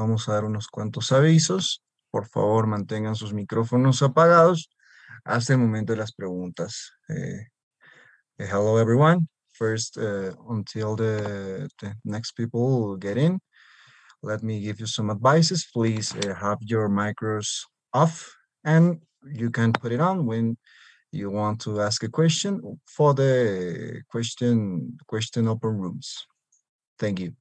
vamos a dar unos cuantos avisos. Por favor, mantengan sus micrófonos apagados hasta el momento de las preguntas. Eh, eh, hello, everyone. First, uh, until the, the next people get in, let me give you some advices. Please uh, have your micros off and you can put it on when you want to ask a question for the question question open rooms. Thank you.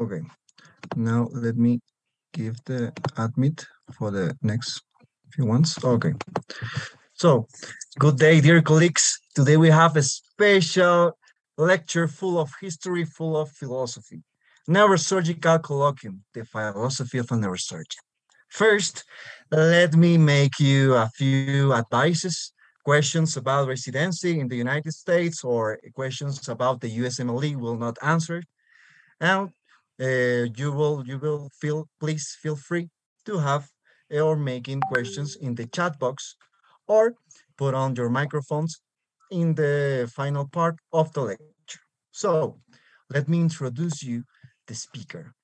Okay, now let me give the admit for the next few ones. Okay, so good day, dear colleagues. Today we have a special lecture full of history, full of philosophy. Neurosurgical colloquium, the philosophy of a neurosurgeon. First, let me make you a few advices, questions about residency in the United States or questions about the USMLE will not answer And uh, you will you will feel please feel free to have or making questions in the chat box or put on your microphones in the final part of the lecture. So let me introduce you the speaker.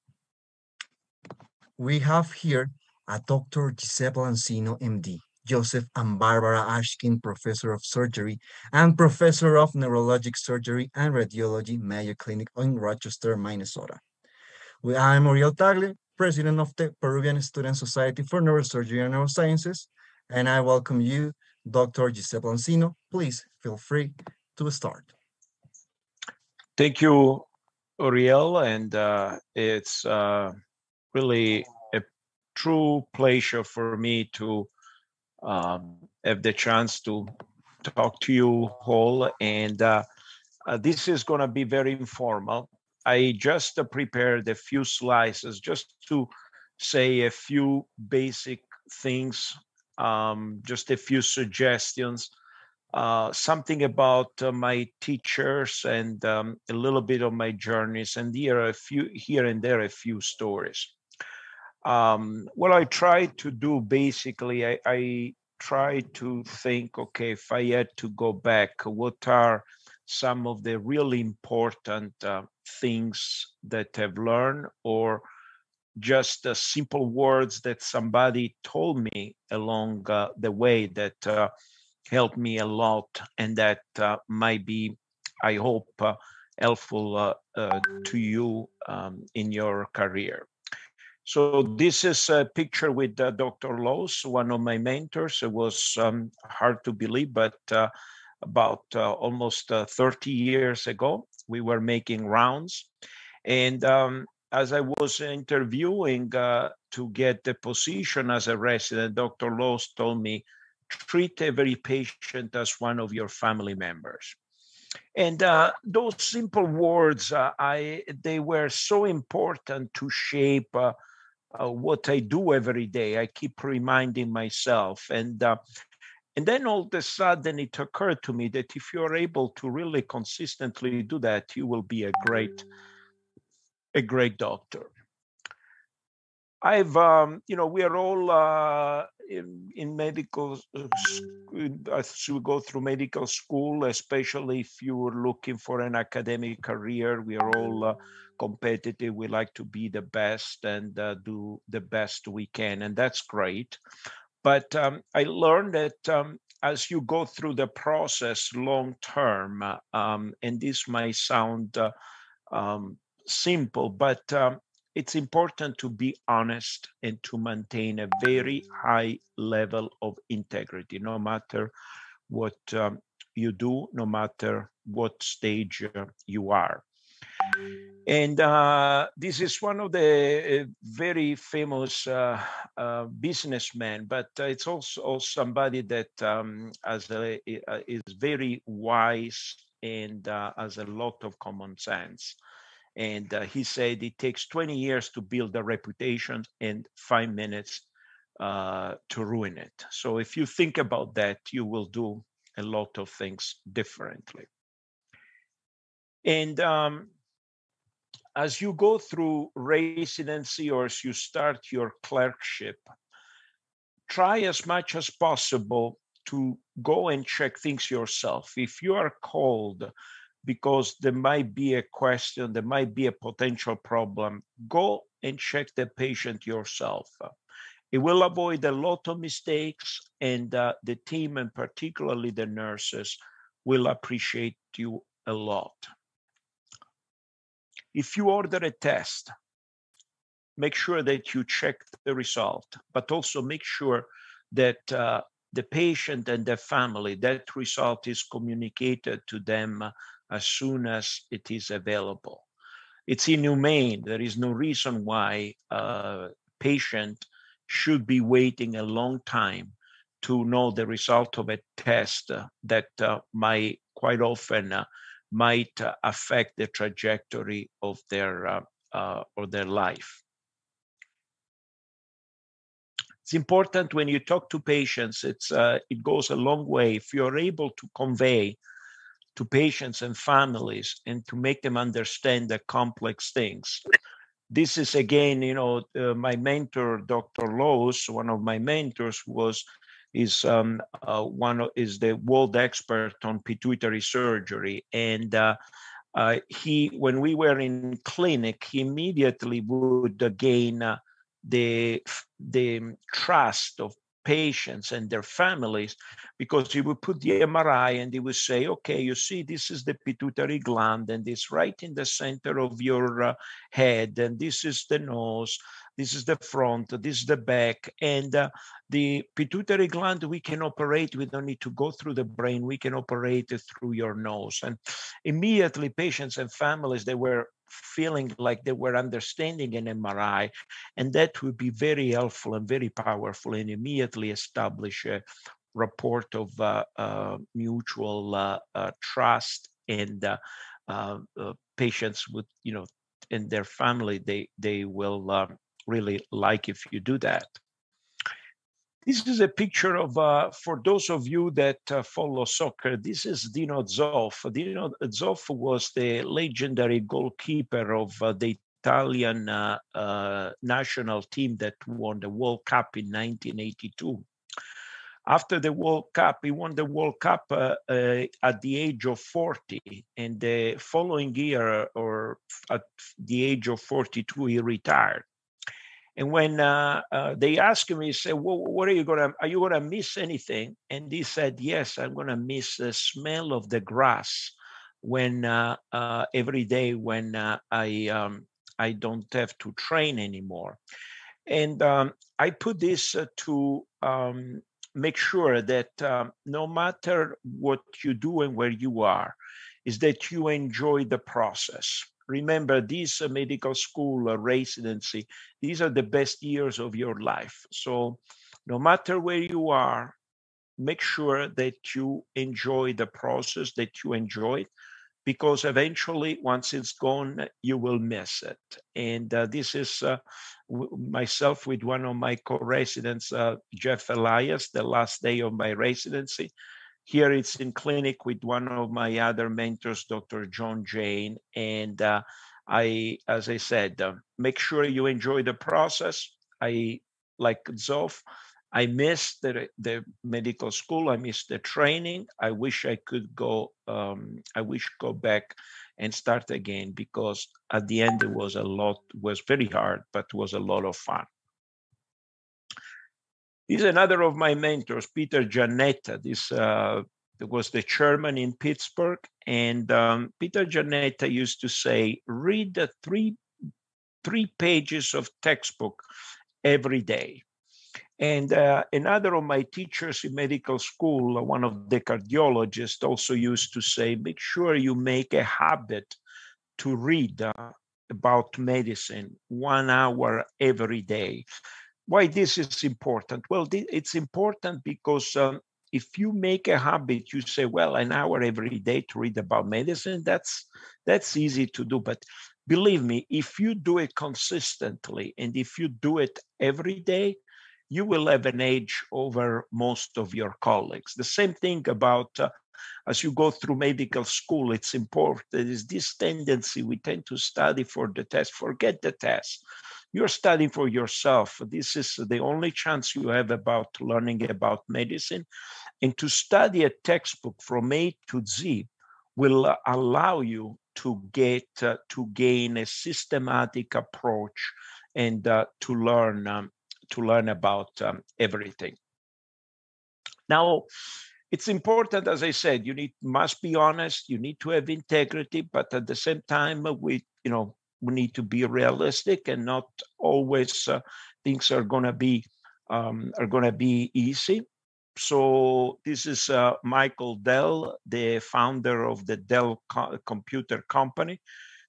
We have here a Dr. Giuseppe Lanzino, MD, Joseph and Barbara Ashkin, Professor of Surgery and Professor of Neurologic Surgery and Radiology, Mayo Clinic in Rochester, Minnesota. I'm Uriel Tagle, President of the Peruvian Student Society for Neurosurgery and Neurosciences, and I welcome you, Dr. Giuseppe Lanzino. Please feel free to start. Thank you, Uriel, and uh, it's uh, really a true pleasure for me to um, have the chance to talk to you all. And uh, uh this is going to be very informal. I just prepared a few slices just to say a few basic things, um, just a few suggestions, uh, something about uh, my teachers and um, a little bit of my journeys, and here are a few here and there a few stories. Um, what I try to do basically, I, I try to think, okay, if I had to go back, what are some of the really important uh, things that I've learned or just uh, simple words that somebody told me along uh, the way that uh, helped me a lot and that uh, might be, I hope, uh, helpful to you um, in your career. So this is a picture with Dr. Laws, one of my mentors. It was um, hard to believe, but about uh, almost uh, 30 years ago. We were making rounds. And um, as I was interviewing uh, to get the position as a resident, Dr. Laws told me, treat every patient as one of your family members. And uh, those simple words, uh, I they were so important to shape uh, what I do every day. I keep reminding myself, and and then all of a sudden it occurred to me that if you're able to really consistently do that, you will be a great, a great doctor. I've, um, you know, we are all uh, in, in medical, uh, as we go through medical school, especially if you're looking for an academic career, we are all uh, competitive. We like to be the best and uh, do the best we can, and that's great. But um, I learned that um, as you go through the process long term, um, and this might sound uh, um, simple, but um, it's important to be honest and to maintain a very high level of integrity, no matter what um, you do, no matter what stage uh, you are. And uh, this is one of the uh, very famous uh, uh, businessmen, but it's also somebody that um, a, is very wise and has a lot of common sense. And he said it takes 20 years to build a reputation and five minutes uh, to ruin it. So if you think about that, you will do a lot of things differently. And um, as you go through residency or as you start your clerkship, try as much as possible to go and check things yourself. If you are called because there might be a question, there might be a potential problem, go and check the patient yourself. It will avoid a lot of mistakes, and uh, the team, and particularly the nurses, will appreciate you a lot. If you order a test, make sure that you check the result, but also make sure that uh, the patient and their family, that result is communicated to them as soon as it is available. It's inhumane. There is no reason why a patient should be waiting a long time to know the result of a test that uh, might quite often uh, might uh, affect the trajectory of their uh, uh, or their life. It's important when you talk to patients. It's it goes a long way if you're able to convey to patients and families and to make them understand the complex things. This is again, you know, uh, my mentor, Dr. Laws, one of my mentors was is um, uh, one is the world expert on pituitary surgery, and uh, uh, he when we were in clinic, he immediately would gain uh, the the trust of patients and their families because he would put the MRI and he would say, okay, you see, this is the pituitary gland and it's right in the center of your uh, head, and this is the nose, this is the front, this is the back, and uh, the pituitary gland we can operate. We don't need to go through the brain. We can operate through your nose. And immediately, patients and families they were feeling like they were understanding an MRI, and that would be very helpful and very powerful, and immediately establish a report of uh, uh, mutual uh, uh trust and uh, uh, patients with you know and their family they they will um, really like if you do that. This is a picture of, uh, for those of you that uh, follow soccer, this is Dino Zoff. Dino Zoff was the legendary goalkeeper of uh, the Italian uh, uh, national team that won the World Cup in 1982. After the World Cup, he won the World Cup uh, at the age of 40. And the following year, or at the age of 42, he retired. And when uh, uh, they asked me, said, well, "What are you gonna? Are you gonna miss anything?" And he said, "Yes, I'm gonna miss the smell of the grass when uh, uh every day when uh, I um, I don't have to train anymore." And um, I put this uh, to um, make sure that um, no matter what you do and where you are, is that you enjoy the process remember this uh, medical school uh, residency these are the best years of your life. So no matter where you are make sure that you enjoy the process that you enjoy it because eventually once it's gone you will miss it. And uh, this is uh, w- myself with one of my co-residents uh, jeff elias the last day of my residency here it's in clinic with one of my other mentors, Dr. John Jane. And uh, I, as I said, uh, make sure you enjoy the process. I, like Zoff, I missed the, the medical school. I missed the training. I wish I could go, um, I wish go back and start again because at the end it was a lot, was very hard, but was a lot of fun. Is another of my mentors, Peter Jannetta. This uh, was the chairman in Pittsburgh. And um, Peter Jannetta used to say, read the three, three pages of textbook every day. And uh, another of my teachers in medical school, one of the cardiologists, also used to say, make sure you make a habit to read uh, about medicine one hour every day why this is important? Well, it's important because um, if you make a habit, you say, well, an hour every day to read about medicine, that's that's easy to do. But believe me, if you do it consistently and if you do it every day, you will have an edge over most of your colleagues. The same thing about uh, as you go through medical school, it's important. Is this tendency we tend to study for the test, forget the test you're studying for yourself. This is the only chance you have about learning about medicine. And to study a textbook from A to Z will allow you to get uh, to gain a systematic approach and uh, to learn um, to learn about um, everything. Now, it's important, as I said, you need must be honest. You need to have integrity, but at the same time, we you know we need to be realistic and not always uh, things are going to be um, are going to be easy. So this is uh, michael dell the founder of the dell co- computer company.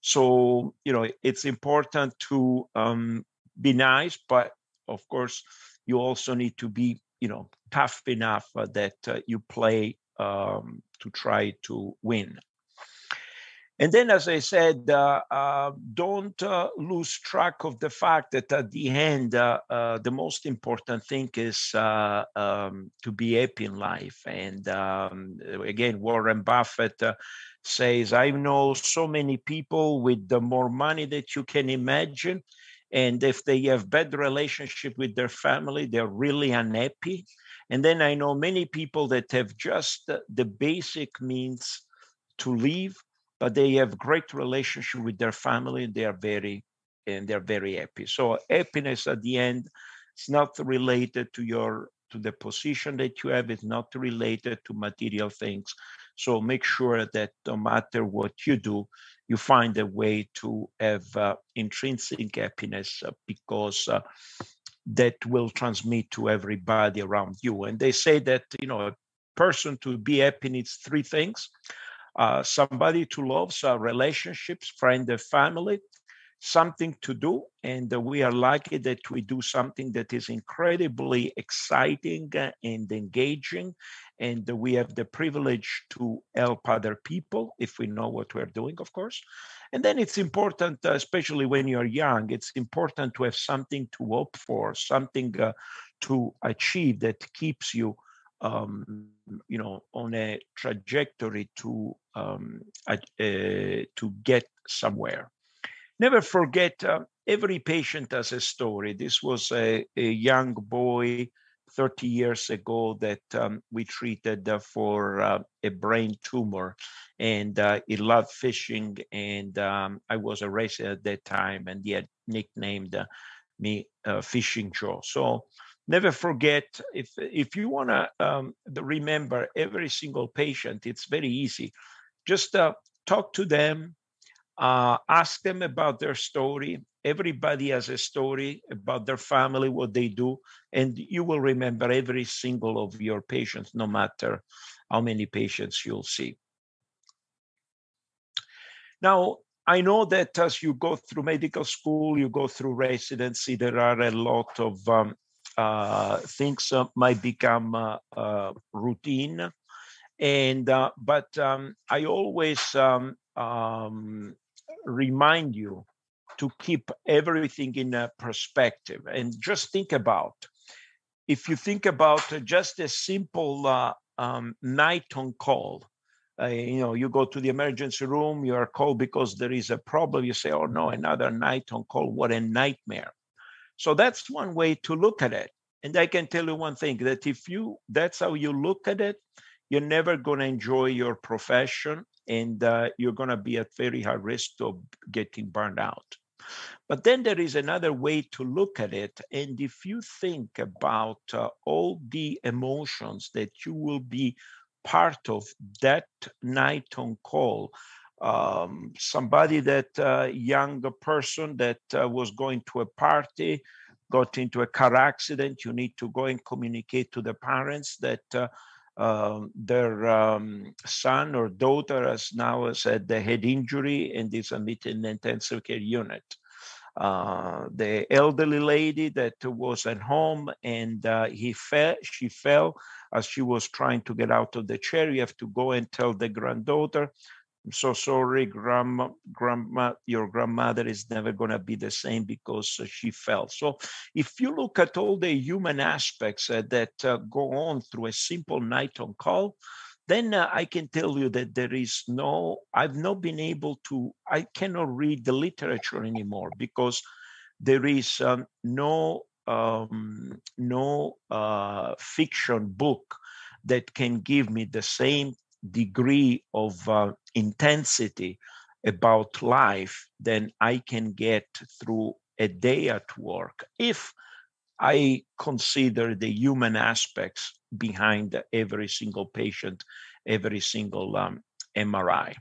So you know it's important to um, be nice but of course you also need to be you know tough enough uh, that uh, you play um, to try to win And then, as I said, uh, uh, don't uh, lose track of the fact that at the end, uh, uh, the most important thing is uh, um, to be happy in life. And um, again, Warren Buffett says, I know so many people with the more money that you can imagine. And if they have bad relationship with their family, they're really unhappy. And then I know many people that have just the basic means to live but they have great relationship with their family and they are very and they're very happy. So happiness at the end is not related to your to the position that you have it's not related to material things. So make sure that no matter what you do you find a way to have uh, intrinsic happiness uh, because uh, that will transmit to everybody around you. And they say that you know a person to be happy needs three things uh, somebody to love, so relationships, friend and family, something to do. And we are lucky that we do something that is incredibly exciting and engaging. And we have the privilege to help other people if we know what we're doing, of course. And then it's important, uh, especially when you're young, it's important to have something to hope for, something uh, to achieve that keeps you um, you know, on a trajectory to um, uh, to get somewhere. Never forget, uh, every patient has a story. This was a, a young boy 30 years ago that um, we treated uh, for uh, a brain tumor, and uh, he loved fishing. And um, I was a racer at that time, and he had nicknamed uh, me Fishing Joe. So never forget if if you want to um, remember every single patient it's very easy. Just uh, talk to them uh, ask them about their story. Everybody has a story about their family what they do and you will remember every single of your patients no matter how many patients you'll see. Now I know that as you go through medical school, you go through residency, there are a lot of um, things uh, might become uh, routine. And but um, I always um, um, remind you to keep everything in perspective and just think about. If you think about just a simple uh, um, night on call uh, you know you go to the emergency room you are called because there is a problem you say oh no another night on call. What a nightmare so that's one way to look at it. And I can tell you one thing that if you that's how you look at it, you're never going to enjoy your profession and uh, you're going to be at very high risk of getting burned out. But then there is another way to look at it. And if you think about uh, all the emotions that you will be part of that night on call, um, somebody that uh, young person that uh, was going to a party got into a car accident you need to go and communicate to the parents that uh, um, their um, son or daughter has now has had the head injury and is admitted in the intensive care unit. Uh, the elderly lady that was at home and uh, he fell, she fell as she was trying to get out of the chair. You have to go and tell the granddaughter so sorry, grandma, grandma, your grandmother is never going to be the same because uh, she fell. So, if you look at all the human aspects uh, that uh, go on through a simple night on call, then uh, I can tell you that there is no, I've not been able to, I cannot read the literature anymore because there is um, no um, no uh, fiction book that can give me the same degree of uh, intensity about life than I can get through a day at work if I consider the human aspects behind every single patient, every single um, MRI.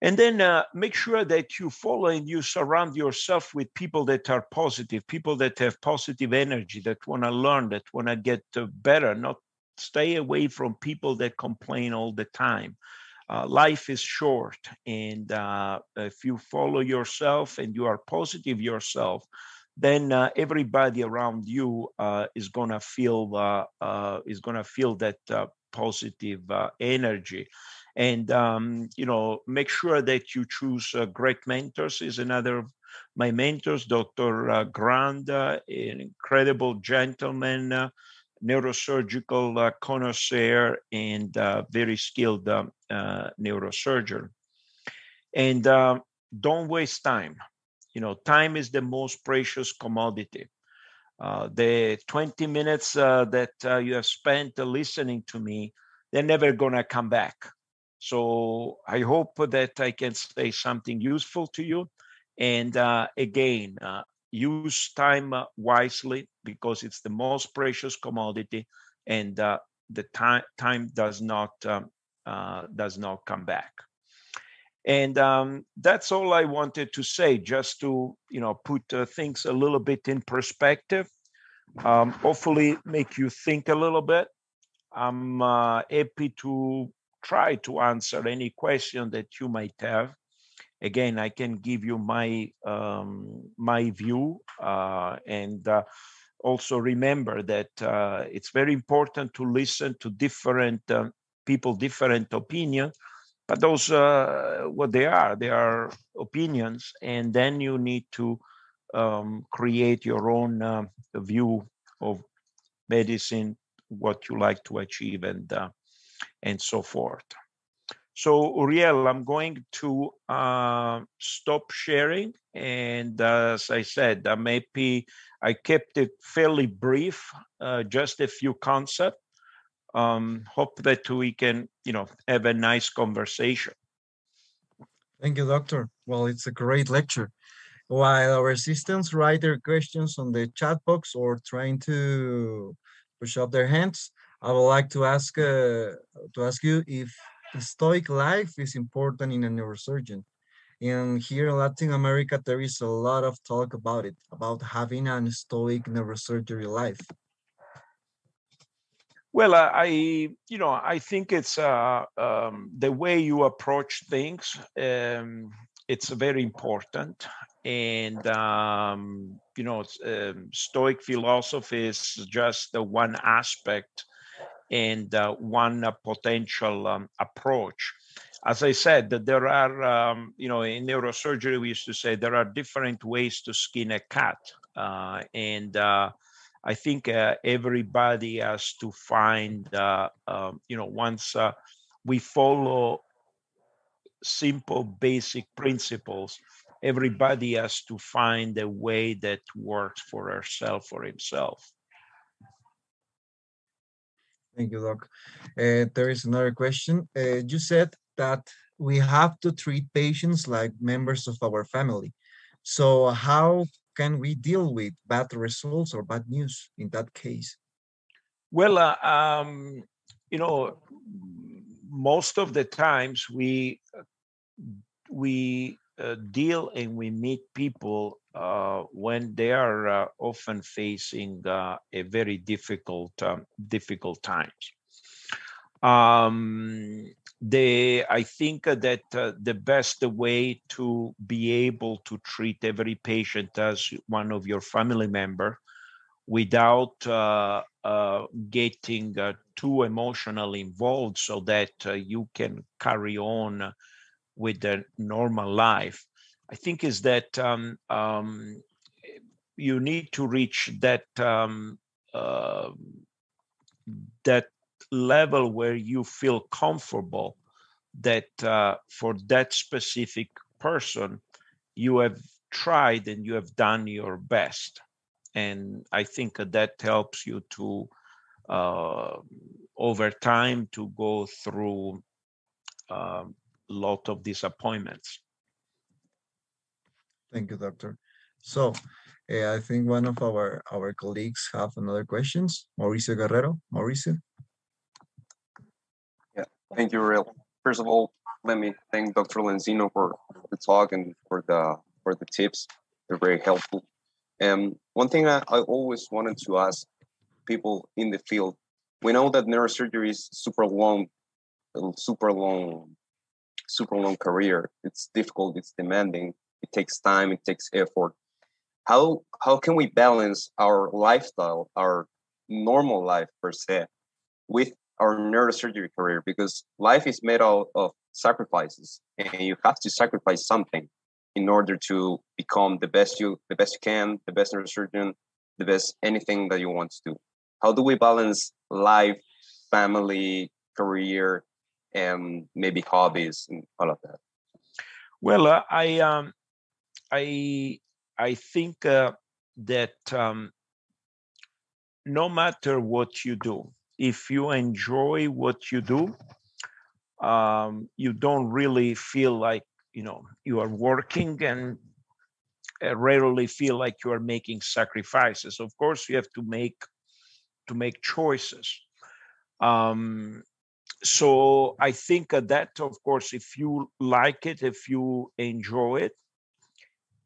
And then uh, make sure that you follow and you surround yourself with people that are positive, people that have positive energy, that want to learn, that want to get uh, better, not stay away from people that complain all the time. Uh, life is short, and uh, if you follow yourself and you are positive yourself, then uh, everybody around you uh, is gonna feel uh, uh, is gonna feel that positive energy. and um, you know make sure that you choose great mentors is another my mentors dr uh, an incredible gentleman neurosurgical uh, connoisseur and uh, very skilled um, neurosurgeon and um, don't waste time you know time is the most precious commodity uh, the 20 minutes uh, that uh, you have spent listening to me, they're never going to come back. So I hope that I can say something useful to you. And uh, again, uh, use time uh, wisely because it's the most precious commodity, and the time time does not um, does not come back. And um, that's all I wanted to say, just to you know put uh, things a little bit in perspective. Um, hopefully, make you think a little bit. I'm uh, happy to try to answer any question that you might have. Again, I can give you my um, my view, uh, and uh, also remember that uh, it's very important to listen to different uh, people, different opinions. But those, uh, what they are, they are opinions, and then you need to um, create your own uh, view of medicine, what you like to achieve, and and so forth. So Uriel, I'm going to uh, stop sharing, and uh, as I said, uh, maybe I kept it fairly brief, uh, just a few concepts. Um, hope that we can, you know, have a nice conversation. Thank you, doctor. Well, it's a great lecture. While our assistants write their questions on the chat box or trying to push up their hands, I would like to ask uh, to ask you if stoic life is important in a neurosurgeon. And here in Latin America, there is a lot of talk about it, about having a stoic neurosurgery life. Well, I, you know, I think it's uh, um, the way you approach things. Um, it's very important, and um, you know, um, Stoic philosophy is just the one aspect and uh, one uh, potential um, approach. As I said, that there are, um, you know, in neurosurgery, we used to say there are different ways to skin a cat. Uh, and I think everybody has to find, um, you know, once we follow simple, basic principles, everybody has to find a way that works for herself or himself. Thank you, Doc. Uh, there is another question. Uh, you said that we have to treat patients like members of our family. So how can we deal with bad results or bad news in that case? Well, uh, um, you know, most of the times we we uh, deal and we meet people uh, when they are uh, often facing uh, a very difficult um, difficult times. Um, they, I think that uh, the best way to be able to treat every patient as one of your family member without uh, getting too emotionally involved so that you can carry on with the normal life, I think is that um, um, you need to reach that um, uh, that level where you feel comfortable that uh, for that specific person you have tried and you have done your best and i think that helps you to uh, over time to go through a lot of disappointments. Thank you, doctor. So uh, I think one of our, our colleagues have another questions. Mauricio Guerrero. Mauricio. Yeah, thank you, Real. First of all, let me thank Dr. Lanzino for the talk and for the for the tips. They're very helpful. And one thing I, I always wanted to ask people in the field, we know that neurosurgery is super long, super long super long career. It's difficult, it's demanding, it takes time, it takes effort. How how can we balance our lifestyle, our normal life per se, with our neurosurgery career? Because life is made out of sacrifices and you have to sacrifice something in order to become the best you the best you can the best neurosurgeon the best anything that you want to do. How do we balance life family career and maybe hobbies and all of that? Well uh, i um i i think uh, that um no matter what you do if you enjoy what you do um, you don't really feel like you know you are working and uh, rarely feel like you are making sacrifices. Of course you have to make to make choices. Um, so i think that of course if you like it if you enjoy it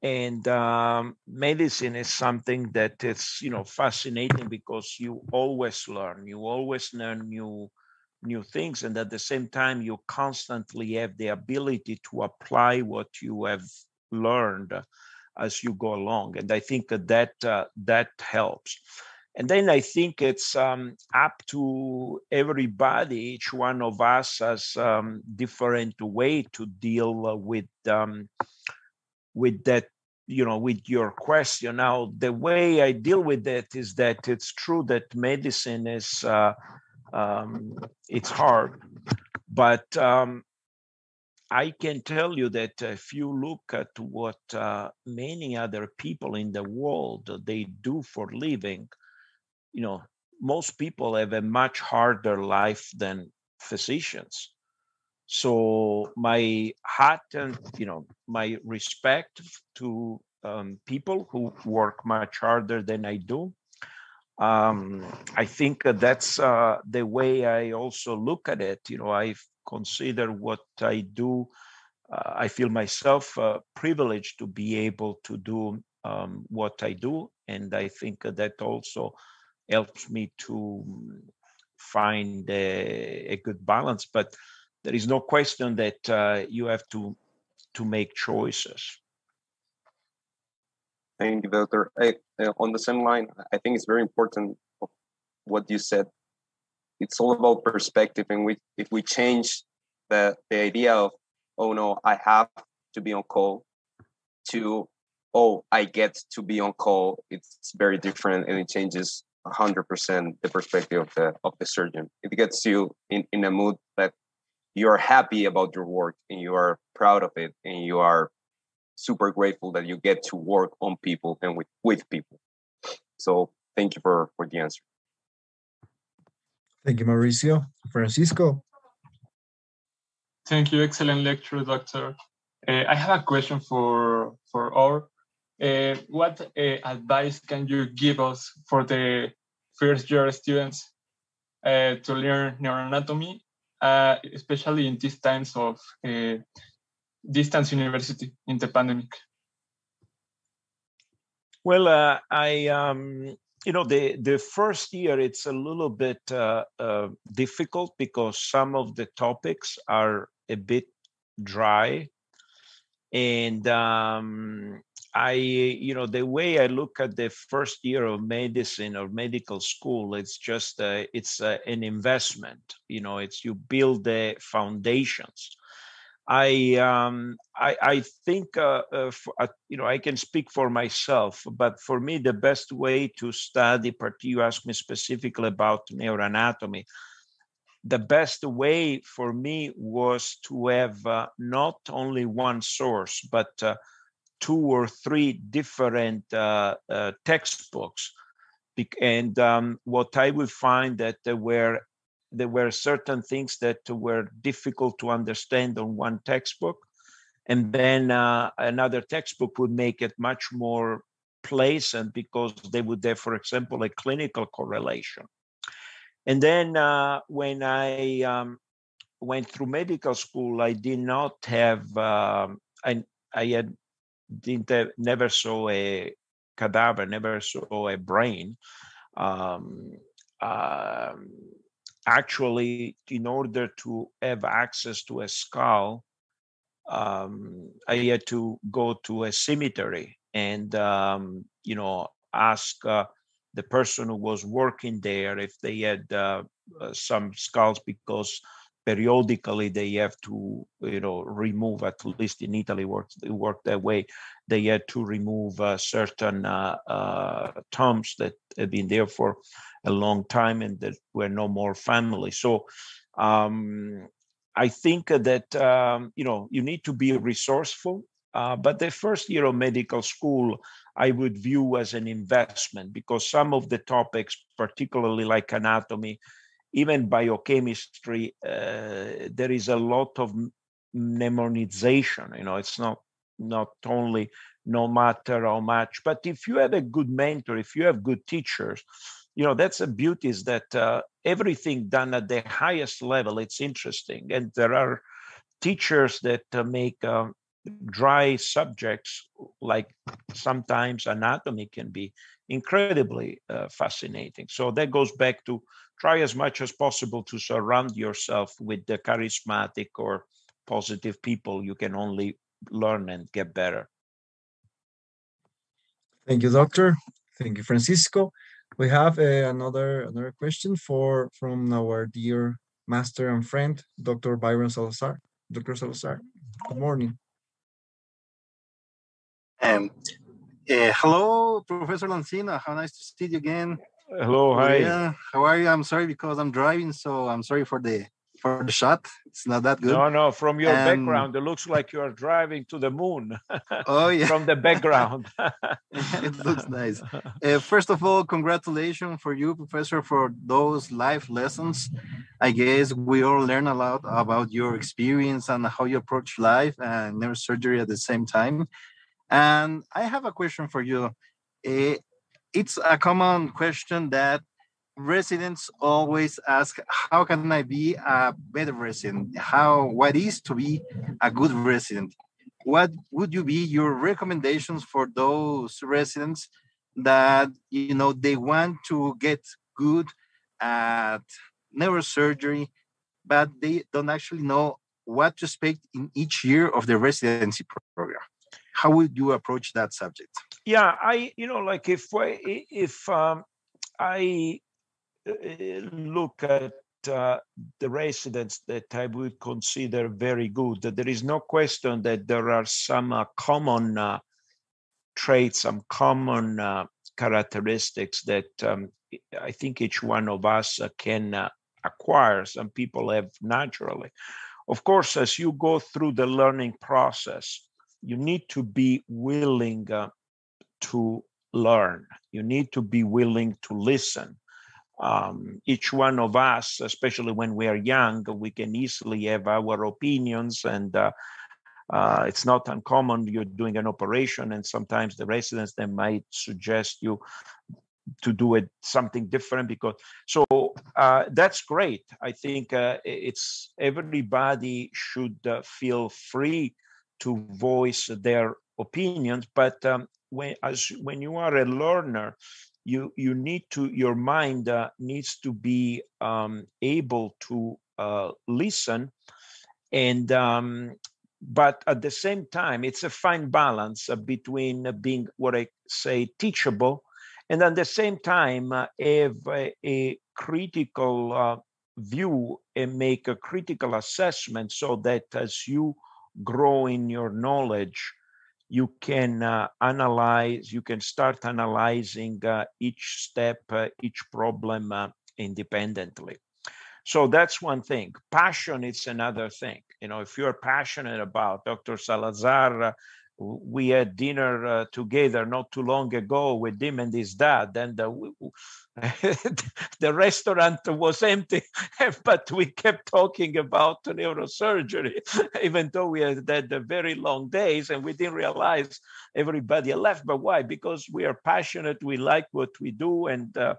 and um, medicine is something that is you know fascinating because you always learn you always learn new new things and at the same time you constantly have the ability to apply what you have learned as you go along and i think that that, uh, that helps. And then i think it's um, up to everybody each one of us has um, different way to deal with um, with that you know with your question. Now the way i deal with it is that it's true that medicine is uh, um, it's hard. But um, i can tell you that if you look at what uh, many other people in the world they do for living you know most people have a much harder life than physicians so my hat and you know my respect to um, people who work much harder than I do. Um, I think that's uh, the way I also look at it. You know, I consider what I do. Uh, I feel myself uh, privileged to be able to do um, what I do, and I think that also helps me to find a, a good balance. But there is no question that uh, you have to to make choices. Thank you, Doctor. I, uh, on the same line, I think it's very important what you said. It's all about perspective, and we if we change the the idea of oh no, I have to be on call to oh I get to be on call, it's very different, and it changes hundred percent the perspective of the of the surgeon. It gets you in in a mood that you are happy about your work and you are proud of it and you are super grateful that you get to work on people and with, with people. So thank you for for the answer. Thank you mauricio. Francisco? Thank you. Excellent lecture doctor. Uh, i have a question for for all uh, what uh, advice can you give us for the first year students uh, to learn neuroanatomy uh, especially in these times of uh, distance university in the pandemic? Well, uh, I, um, you know, the the first year it's a little bit uh, uh, difficult because some of the topics are a bit dry, and um, I, you know, the way I look at the first year of medicine or medical school, it's just uh, it's uh, an investment. You know, it's you build the foundations. I um, I, I think uh, uh, for, you know I can speak for myself, but for me the best way to study, particularly you ask me specifically about neuroanatomy, the best way for me was to have not only one source but two or three different uh, uh, textbooks. And um, what I would find that there were there were certain things that were difficult to understand on one textbook, and then uh, another textbook would make it much more pleasant because they would have, for example, a clinical correlation. And then uh, when I um, went through medical school, I did not have um, I, I had didn't never saw a cadaver, never saw a brain. Um, uh, actually, in order to have access to a skull, um, I had to go to a cemetery and um, you know ask uh, the person who was working there if they had uh, uh, some skulls because periodically they have to you know remove at least in italy works it worked that way. They had to remove uh, certain uh, uh, that had been there for a long time and that were no more family. So um, i think that um, you know you need to be resourceful uh, but the first year of medical school i would view as an investment because some of the topics particularly like anatomy even biochemistry, uh, there is a lot of mnemonization. You know, it's not not only no matter how much, but if you have a good mentor, if you have good teachers, you know that's the beauty is that uh, everything done at the highest level it's interesting, and there are teachers that uh, make um, dry subjects like sometimes anatomy can be incredibly uh, fascinating. So that goes back to try as much as possible to surround yourself with the charismatic or positive people. You can only learn and get better. Thank you, doctor. Thank you, Francisco. We have uh, another another question for from our dear master and friend, Dr. Byron Salazar. Dr. Salazar, good morning. Um, uh, hello, Professor Lanzino. How nice to see you again. Hello, hi. Yeah, how are you? I'm sorry because I'm driving, so I'm sorry for the for the shot. It's not that good. No, no. From your background, it looks like you are driving to the moon. oh yeah. From the background. it looks nice. Uh, first of all, congratulations for you, Professor, for those life lessons. I guess we all learn a lot about your experience and how you approach life and neurosurgery at the same time. And I have a question for you. Uh, it's a common question that residents always ask how can i be a better resident? How what is to be a good resident? What would you be your recommendations for those residents that you know they want to get good at neurosurgery but they don't actually know what to expect in each year of the residency program how would you approach that subject? Yeah i you know like if if um, i uh, look at uh, the residents that i would consider very good there is no question that there are some uh, common uh, traits some common uh, characteristics that um, i think each one of us uh, can acquire. Some people have naturally. Of course as you go through the learning process you need to be willing uh, to learn. You need to be willing to listen. Um, each one of us, especially when we are young, we can easily have our opinions, and uh, uh, it's not uncommon. You're doing an operation, and sometimes the residents they might suggest you to do it something different because so uh, that's great i think uh, it's everybody should uh, feel free to voice their opinions but um, when as when you are a learner you you need to your mind uh, needs to be um, able to uh, listen and um, but at the same time it's a fine balance uh, between being what i say teachable and at the same time uh, have a, a critical uh, view and make a critical assessment so that as you grow in your knowledge, you can uh, analyze, you can start analyzing uh, each step, uh, each problem uh, independently. So that's one thing. Passion is another thing. You know, if you're passionate about Dr. Salazar, uh, we had dinner uh, together not too long ago with him and his dad, and the restaurant was empty, but we kept talking about neurosurgery, even though we had had very long days and we didn't realize everybody left. But why? Because we are passionate, we like what we do, and uh,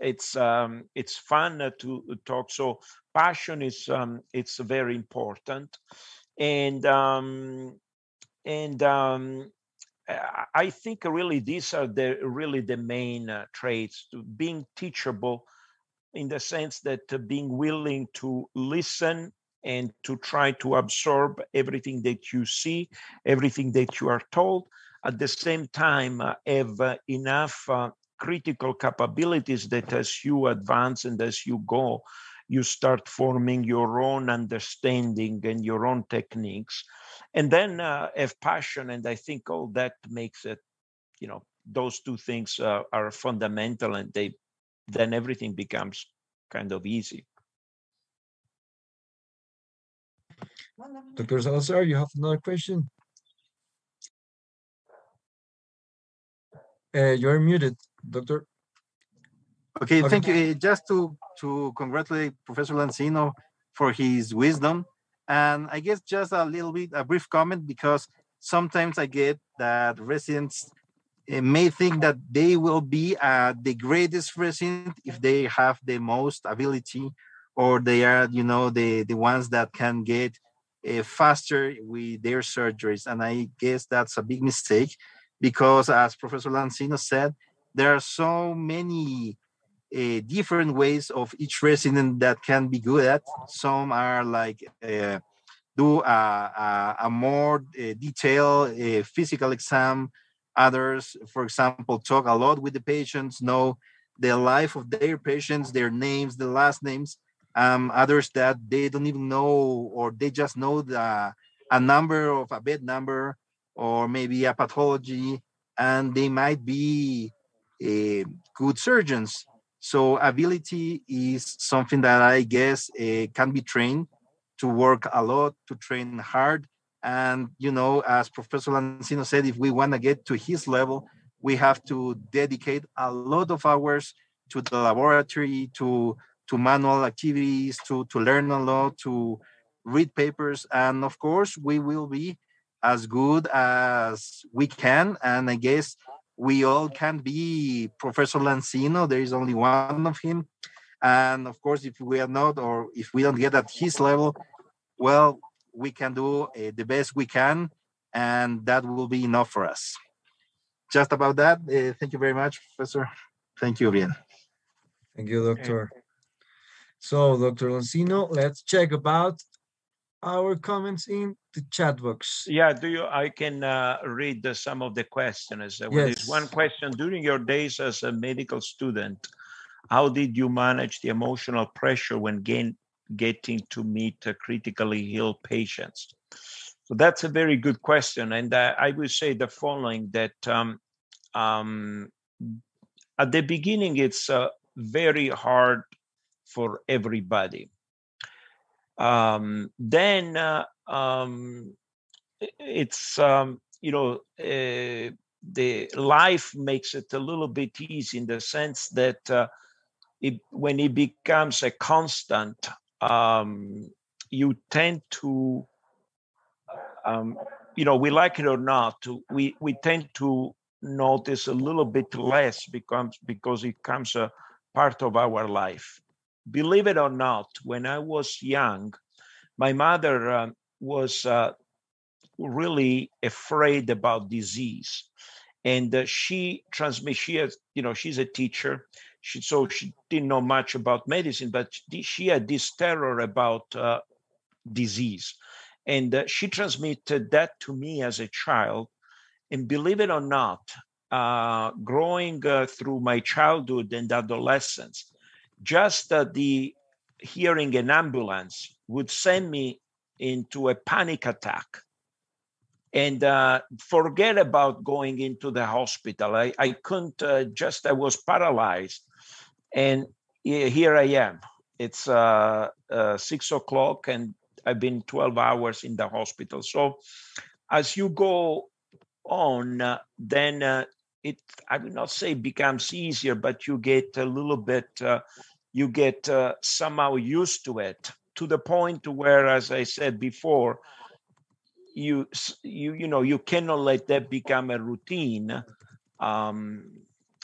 it's um, it's fun to talk. So passion is um, it's very important, and um, and um, I think really these are the really the main uh, traits to being teachable in the sense that uh, being willing to listen and to try to absorb everything that you see, everything that you are told. At the same time, uh, have uh, enough uh, critical capabilities that as you advance and as you go, you start forming your own understanding and your own techniques and then uh, have passion and i think all that makes it you know those two things uh, are fundamental and they then everything becomes kind of easy Dr. Salazar, you have another question? Uh, you're muted, doctor. Okay, Okay. thank you. Uh, Just to to congratulate Professor Lanzino for his wisdom, and I guess just a little bit a brief comment because sometimes I get that residents uh, may think that they will be uh, the greatest resident if they have the most ability, or they are you know the the ones that can get uh, faster with their surgeries, and I guess that's a big mistake because as Professor Lanzino said, there are so many uh, different ways of each resident that can be good at. Some are like uh, do a, a, a more uh, detailed uh, physical exam. Others, for example, talk a lot with the patients, know the life of their patients, their names, the last names. Um, others that they don't even know, or they just know the a number of a bed number, or maybe a pathology, and they might be uh, good surgeons. So ability is something that I guess uh, can be trained to work a lot, to train hard. And, you know, as Professor Lanzino said, if we want to get to his level, we have to dedicate a lot of hours to the laboratory, to, to manual activities, to, to learn a lot, to read papers. And of course, we will be as good as we can. And I guess we all can be Professor Lanzino. There is only one of him. And of course, if we are not, or if we don't get at his level, well, we can do uh, the best we can, and that will be enough for us. Just about that. Uh, thank you very much, Professor. Thank you, Bien. Thank you, doctor. So, Dr. Lanzino, let's check about our comments in the chat box. Yeah, do you, I can uh, read the, some of the questions. Well, There's one question, during your days as a medical student, how did you manage the emotional pressure when gain, getting to meet uh, critically ill patients? So that's a very good question. And uh, I will say the following, that um, um, at the beginning, it's uh, very hard for everybody. Um, then uh, um, it's um, you know uh, the life makes it a little bit easy in the sense that uh, it, when it becomes a constant, um, you tend to um, you know we like it or not, to- we we tend to notice a little bit less becomes because it becomes a part of our life. Believe it or not, when I was young, my mother um, was uh, really afraid about disease. And uh, she transmit she has you know she's a teacher. She so she didn't know much about medicine but she had this terror about uh, disease. And uh, she transmitted that to me as a child. And believe it or not uh, growing uh, through my childhood and adolescence just uh, the hearing an ambulance would send me into a panic attack and uh, forget about going into the hospital. I, I couldn't uh, just, I was paralyzed. And here I am. It's uh, uh, six o'clock and I've been 12 hours in the hospital. So as you go on, uh, then uh, it, I will not say becomes easier, but you get a little bit, you get uh, somehow used to it to the point where, as I said before, you you you know you cannot let that become a routine. Um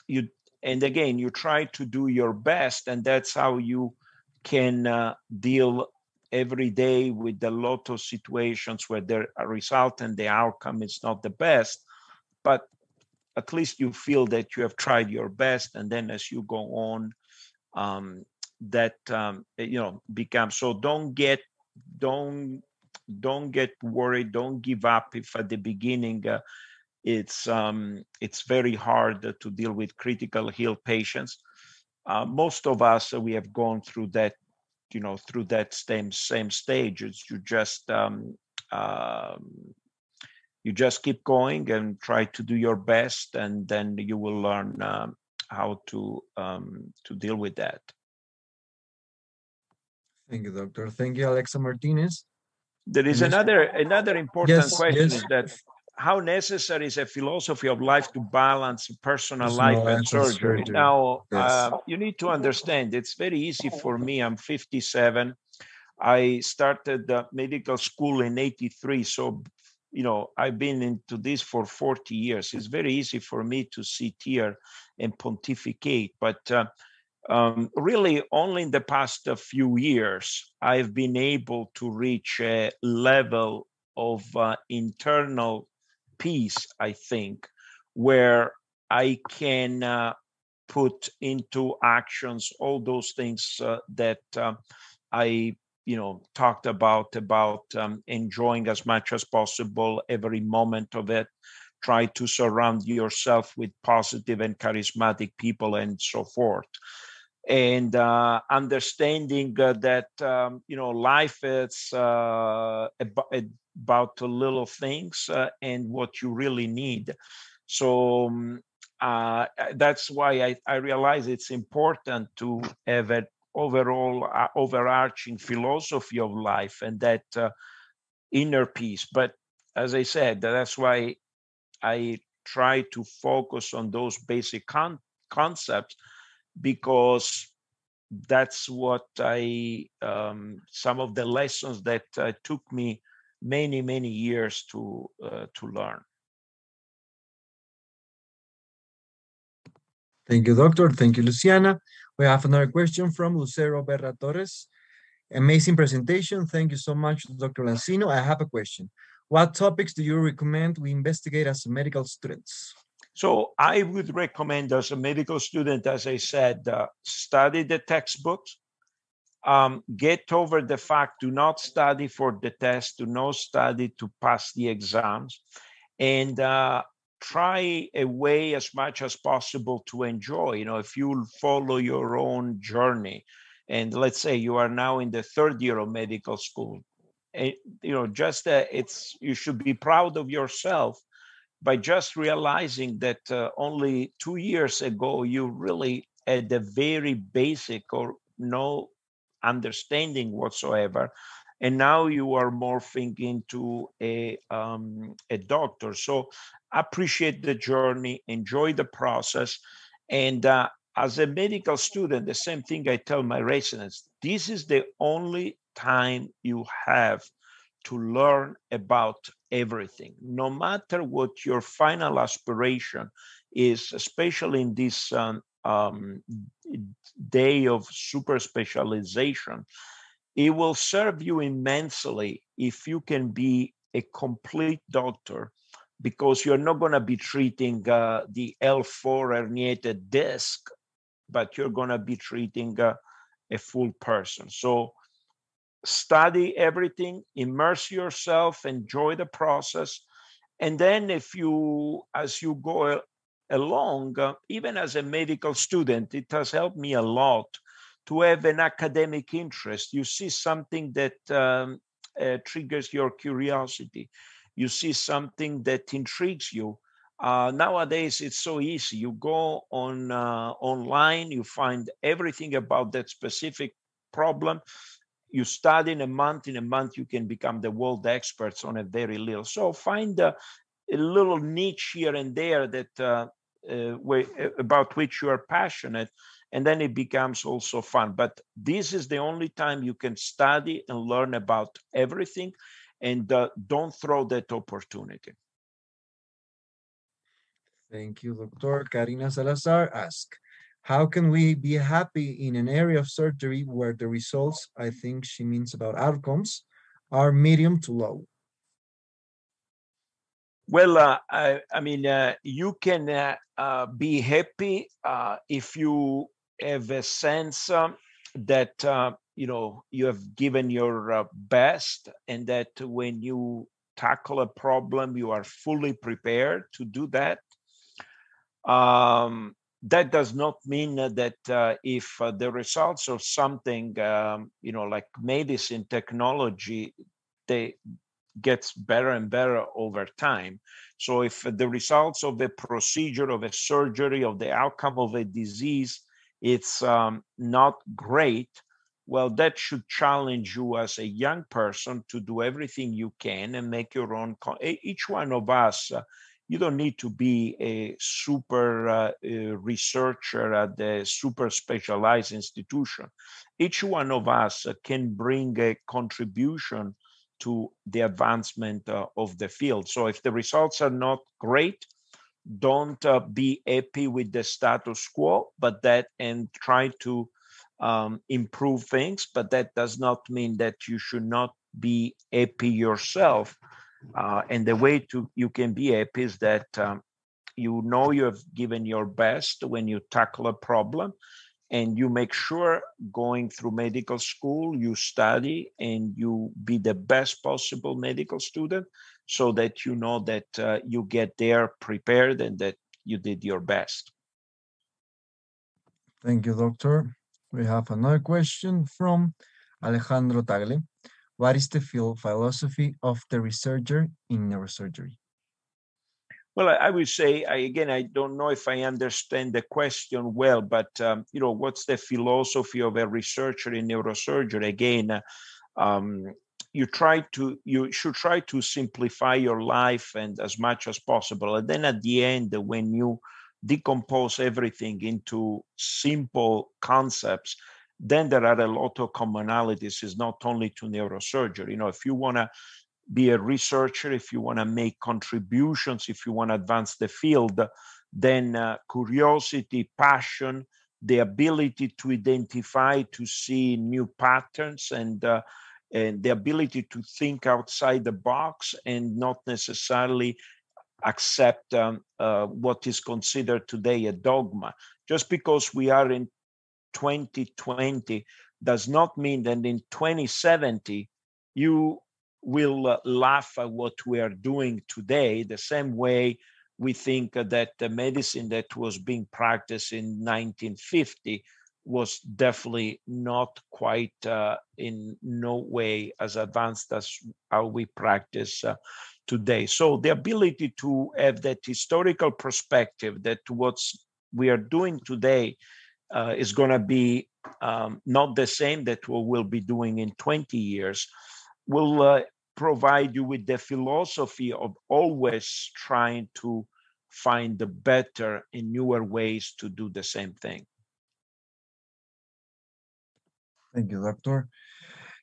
you and again you try to do your best and that's how you can uh, deal every day with a lot of situations where the result and the outcome is not the best but at least you feel that you have tried your best and then as you go on um that um you know becomes so don't get don't don't get worried don't give up if at the beginning uh, it's um, it's very hard uh, to deal with critical ill patients uh, most of us uh, we have gone through that you know through that same same stage. It's you just um, um, you just keep going and try to do your best, and then you will learn um, how to um, to deal with that. Thank you, doctor. Thank you, Alexa Martinez. There is another another important Yes, question yes. is that how necessary is a philosophy of life to balance personal Personal life and and surgery? surgery. Now, Yes. uh, you need to understand it's very easy for me. I'm 57. I started medical school in 83. So, you know, I've been into this for 40 years. It's very easy for me to sit here and pontificate. But uh, um, really, only in the past few years, I've been able to reach a level of uh, internal peace, I think, where I can uh, put into actions all those things uh, that uh, I, you know, talked about about um, enjoying as much as possible every moment of it. Try to surround yourself with positive and charismatic people, and so forth and uh, understanding uh, that um, you know life is uh, about, about the little things uh, and what you really need. So um, uh, that's why I, I realize it's important to have an overall uh, overarching philosophy of life and that uh, inner peace. But as I said, that's why I try to focus on those basic con- concepts because that's what I um, some of the lessons that uh, took me many many years to uh, to learn. Thank you, doctor. Thank you, Luciana. We have another question from Lucero Berra Torres. Amazing presentation. Thank you so much, Dr. Lanzino. I have a question. What topics do you recommend we investigate as medical students? So I would recommend as a medical student, as I said, uh, study the textbooks. Um, get over the fact, do not study for the test, do not study to pass the exams, and uh, try a way as much as possible to enjoy. You know, if you follow your own journey, and let's say you are now in the third year of medical school, eh, you know, just uh, it's you should be proud of yourself by just realizing that uh, only two years ago you really had a very basic or no understanding whatsoever and now you are morphing into a um, a doctor so appreciate the journey enjoy the process and uh, as a medical student the same thing i tell my residents this is the only time you have to learn about everything, no matter what your final aspiration is, especially in this um, um, day of super specialization. It will serve you immensely if you can be a complete doctor because you're not going to be treating uh, the L4 herniated disc, but you're going to be treating uh, a full person. So study everything, immerse yourself, enjoy the process. And then, if you, as you go along, uh, even as a medical student, it has helped me a lot to have an academic interest. You see something that um, uh, triggers your curiosity, you see something that intrigues you. Uh, nowadays, it's so easy. You go on uh, online, you find everything about that specific problem you study in a month in a month you can become the world experts on a very little so find a, a little niche here and there that uh, uh, where, about which you are passionate and then it becomes also fun but this is the only time you can study and learn about everything and uh, don't throw that opportunity Thank you, Dr. Karina Salazar. Ask, how can we be happy in an area of surgery where the results, I think she means about outcomes, are medium to low? Well, uh, I, I, mean, uh, you can uh, uh be happy uh, if you have a sense um, that uh, you know you have given your best, and that when you tackle a problem, you are fully prepared to do that. Um, that does not mean that uh, if uh, the results of something, um, you know, like medicine technology, they gets better and better over time. So if the results of a procedure, of a surgery, of the outcome of a disease, it's um, not great, well, that should challenge you as a young person to do everything you can and make your own. Each one of us, uh, you don't need to be a super uh, uh, researcher at the super specialized institution. Each one of us can bring a contribution to the advancement uh, of the field. So if the results are not great, don't uh, be happy with the status quo, but that and try to um, improve things. But that does not mean that you should not be happy yourself. Uh, and the way to you can be happy is that um, you know you have given your best when you tackle a problem and you make sure going through medical school you study and you be the best possible medical student so that you know that uh, you get there prepared and that you did your best. Thank you doctor. We have another question from alejandro tagle. What is the philosophy of the researcher in neurosurgery well, I, would say I, again, I don't know if I understand the question well, but um, you know, what's the philosophy of a researcher in neurosurgery? Again, um, you try to you should try to simplify your life and as much as possible, and then at the end, when you decompose everything into simple concepts, then there are a lot of commonalities. It's not only to neurosurgery. You know, if you want to be a researcher, if you want to make contributions, if you want to advance the field, then uh, curiosity, passion, the ability to identify, to see new patterns, and uh, and the ability to think outside the box and not necessarily accept um, uh, what is considered today a dogma. Just because we are in 2020 does not mean that in 2070 you will uh, laugh at what we are doing today, the same way we think that the medicine that was being practiced in 1950 was definitely not quite uh, in no way as advanced as how we practice uh, today. So the ability to have that historical perspective that what we are doing today uh, is going to be um, not the same that we will be doing in 20 years will uh, provide you with the philosophy of always trying to find the better and newer ways to do the same thing. Thank you, Doctor.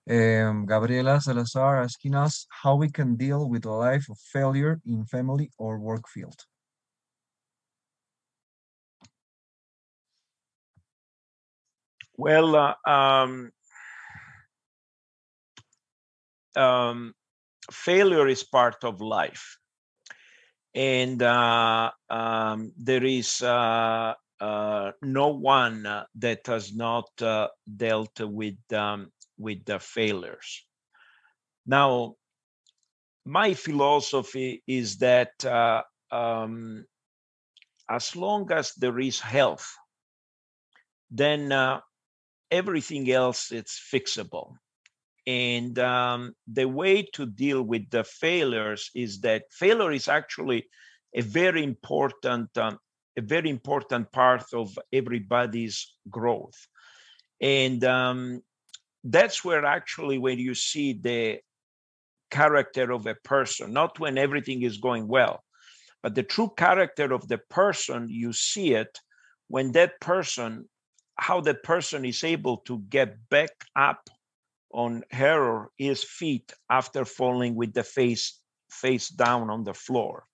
Um, Gabriela Salazar asking us how we can deal with a life of failure in family or work field. Well, uh, um, um, failure is part of life. And uh, um, there is uh, uh, no one that has not uh, dealt with, um, with the failures. Now, my philosophy is that uh, um, as long as there is health, then uh, everything else is fixable. And um, the way to deal with the failures is that failure is actually a very important, um, a very important part of everybody's growth. And um, that's where actually when you see the character of a person, not when everything is going well, but the true character of the person, you see it when that person, how the person is able to get back up on her or his feet after falling with the face face down on the floor.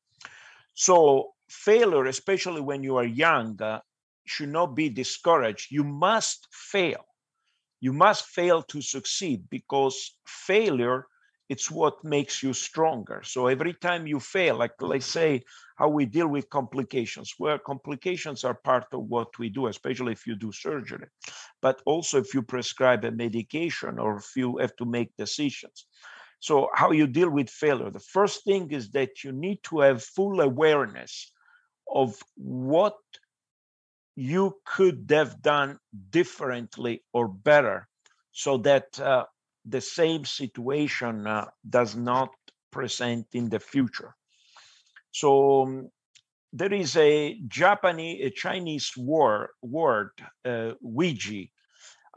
So failure, especially when you are young, uh, should not be discouraged. You must fail. You must fail to succeed because failure it's what makes you stronger. So every time you fail, like let's say how we deal with complications, where complications are part of what we do, especially if you do surgery, but also if you prescribe a medication or if you have to make decisions. So how you deal with failure. The first thing is that you need to have full awareness of what you could have done differently or better so that uh, the same situation uh, does not present in the future. So um, there is a Japanese, a Chinese word, word uh, weiji.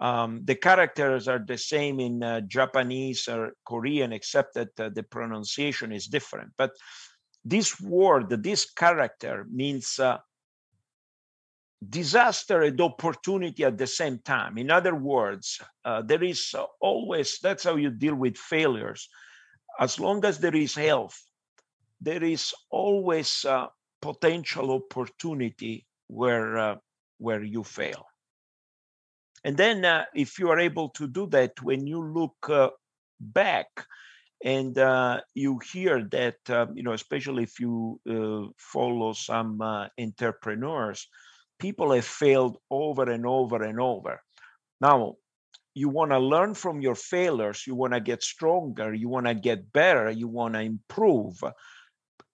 Um, the characters are the same in uh, Japanese or Korean, except that uh, the pronunciation is different. But this word, this character means uh, disaster and opportunity at the same time. In other words, uh, there is always, that's how you deal with failures. As long as there is health, there is always a potential opportunity where, uh, where you fail. And then uh, if you are able to do that, when you look uh, back and uh, you hear that, um, you know, especially if you uh, follow some entrepreneurs, people have failed over and over and over. Now, you want to learn from your failures, you want to get stronger, you want to get better, you want to improve.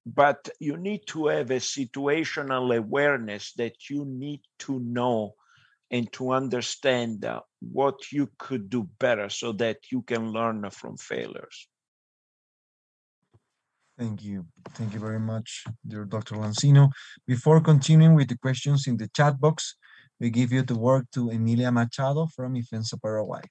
But you need to have a situational awareness that you need to know and to understand uh, what you could do better so that you can learn from failures. Thank you. Thank you very much, dear Dr. Lanzino. Before continuing with the questions in the chat box, we give you the word to Emilia Machado from IFENSA Paraguay.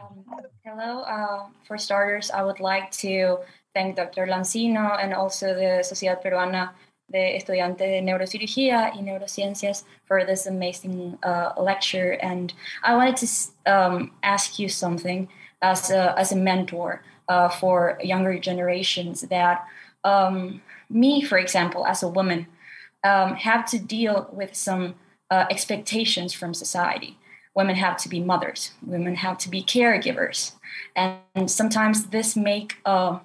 Um, hello. Uh, for starters, I would like to thank Dr. Lanzino and also the Sociedad Peruana de Estudiantes de Neurocirugía y Neurociencias for this amazing uh, lecture. And I wanted to um, ask you something as a, as a mentor uh, for younger generations that um, me, for example, as a woman, um, have to deal with some uh, expectations from society. Women have to be mothers. Women have to be caregivers, and, and sometimes this make uh,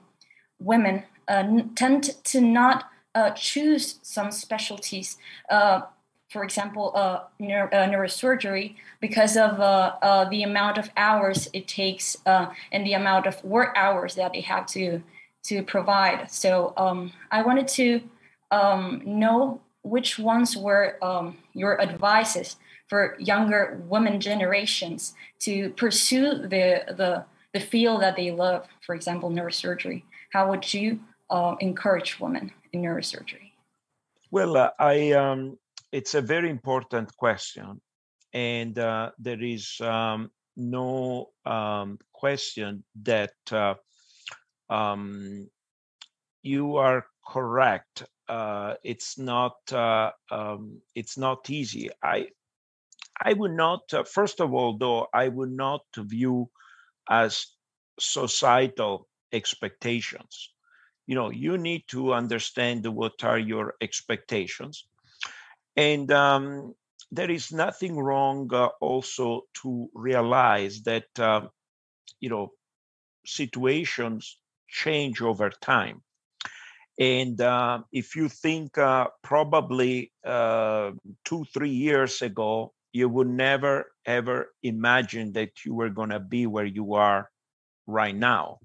women uh, tend to not uh, choose some specialties uh, for example, uh, neuro, uh, neurosurgery, because of uh, uh, the amount of hours it takes uh, and the amount of work hours that they have to to provide. So um, I wanted to um, know which ones were um, your advices for younger women generations to pursue the the the field that they love. For example, neurosurgery. How would you uh, encourage women in neurosurgery? Well, I um, it's a very important question, and uh, there is um, no um, question that uh, um, you are correct. Uh, it's not uh, um, it's not easy. I I would not. Uh, first of all, though, I would not view as societal expectations. You know, you need to understand what are your expectations and um, there is nothing wrong uh, also to realize that, uh, you know, situations change over time. And uh, if you think uh, probably uh, two, three years ago, you would never ever imagine that you were going to be where you are right now.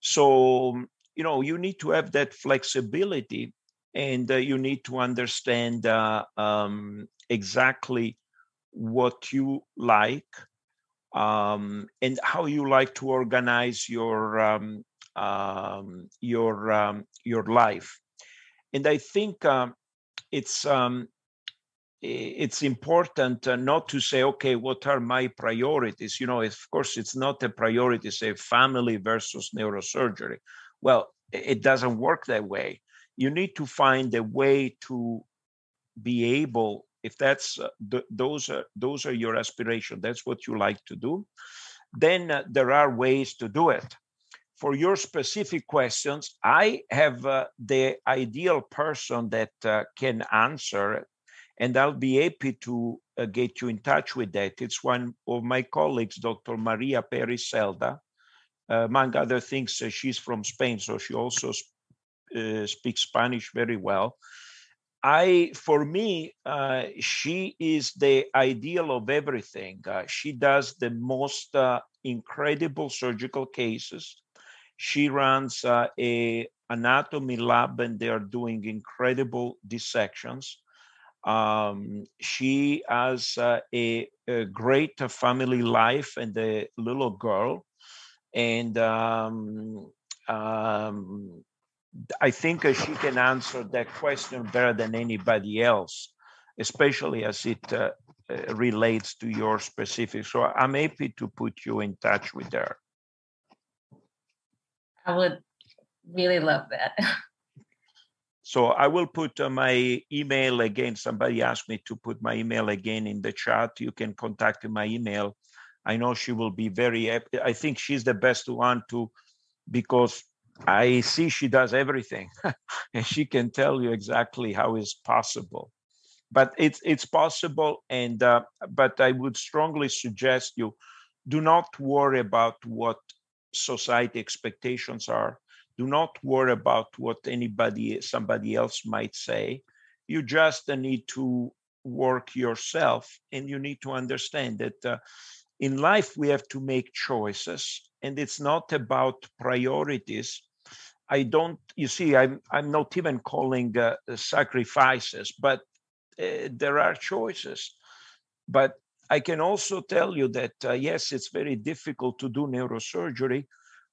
So, you know, you need to have that flexibility and uh, you need to understand uh, um, exactly what you like um, and how you like to organize your um, um your um, your life. And I think um, it's it's important uh, not to say, okay, what are my priorities? You know, of course, it's not a priority, say family versus neurosurgery. Well, it doesn't work that way you need to find a way to be able if that's uh, th- those are those are your aspiration that's what you like to do then uh, there are ways to do it. For your specific questions i have uh, the ideal person that uh, can answer and i'll be happy to uh, get you in touch with that. It's one of my colleagues dr maria peris celda uh, among other things she's from spain so she also uh, speaks Spanish very well. I, for me, uh, she is the ideal of everything. Uh, she does the most uh, incredible surgical cases. She runs uh, a anatomy lab, and they are doing incredible dissections. Um, she has a, a, great family life and a little girl. And um, um, I think she can answer that question better than anybody else, especially as it uh, uh, relates to your specific. So I'm happy to put you in touch with her. I would really love that. So I will put uh, my email again. Somebody asked me to put my email again in the chat. You can contact my email. I know she will be very. I think she's the best one to, because I see she does everything, and she can tell you exactly how is possible. But it's it's possible, and uh, but I would strongly suggest you do not worry about what society expectations are do not worry about what anybody, somebody else might say. You just need to work yourself and you need to understand that uh, in life we have to make choices and it's not about priorities i don't you see i'm i'm not even calling uh, sacrifices but uh, there are choices but i can also tell you that uh, yes it's very difficult to do neurosurgery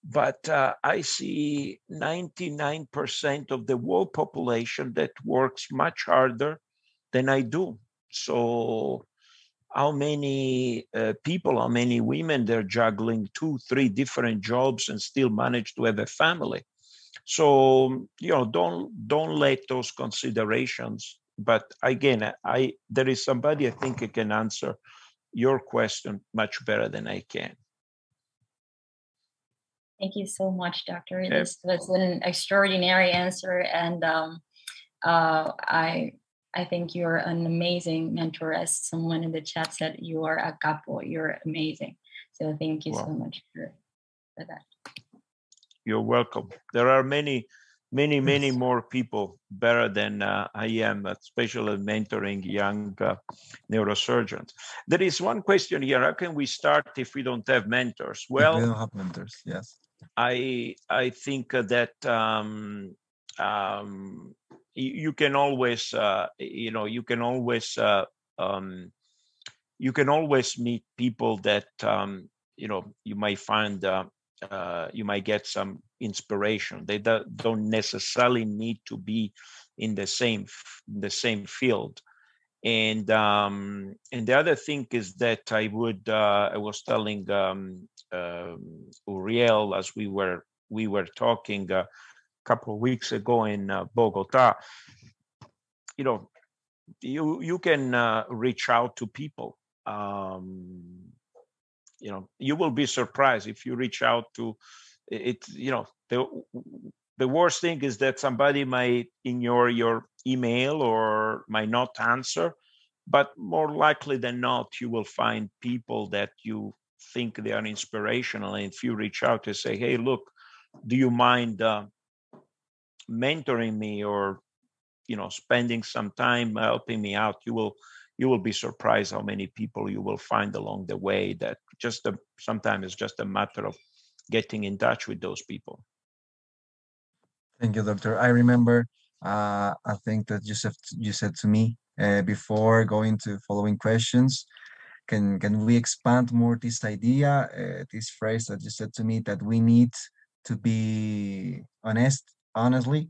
but uh, I see 99% of the world population that works much harder than I do. So, how many uh, people, how many women they're juggling two, three different jobs and still manage to have a family? So, you know, don't don't let those considerations. But again, I there is somebody I think I can answer your question much better than I can. Thank you so much, Doctor. Okay. This was an extraordinary answer, and um, uh, I I think you're an amazing mentor. As someone in the chat said, you are a capo. You're amazing. So thank you wow. so much for, for that. You're welcome. There are many, many, many more people better than uh, I am, especially mentoring young uh, neurosurgeons. There is one question here: How can we start if we don't have mentors? Well, we don't have mentors. Yes I I think that um, um, you, can always uh, you know you can always uh, um, you can always meet people that um, you know you might find uh, uh, you might get some inspiration. They do, don't necessarily need to be in the same the same field. And um, and the other thing is that I would uh, I was telling um, um, Uriel as we were we were talking a couple of weeks ago in uh, Bogota. You know, you you can uh, reach out to people. Um, you know, you will be surprised if you reach out to it. You know, the the worst thing is that somebody might ignore your email or might not answer but more likely than not you will find people that you think they are inspirational and if you reach out to say hey look do you mind uh, mentoring me or you know spending some time helping me out you will you will be surprised how many people you will find along the way that just a, sometimes it's just a matter of getting in touch with those people. Thank you doctor. I remember uh, i think that you said you said to me uh, before going to following questions. Can can we expand more this idea, uh, this phrase that you said to me that we need to be honest, honestly,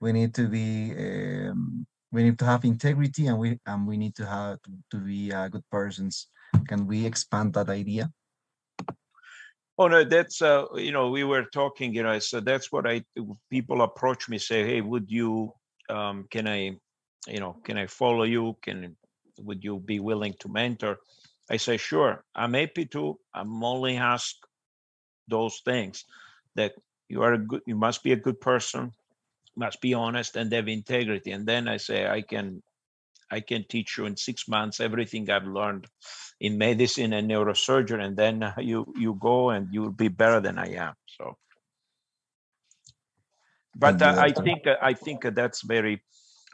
we need to be, um, we need to have integrity, and we and we need to have to, to be uh, good persons. Can we expand that idea? Oh no, that's uh, you know we were talking, you know, so that's what I people approach me say, hey, would you, um, can I, you know, can I follow you? Can would you be willing to mentor? I say, sure, I'm happy to. I'm only ask those things that you are a good, you must be a good person, must be honest and have integrity. And then I say, I can, I can teach you in six months everything I've learned in medicine and neurosurgery, and then you you go and you'll be better than I am. So, but uh, I think uh, I think that's very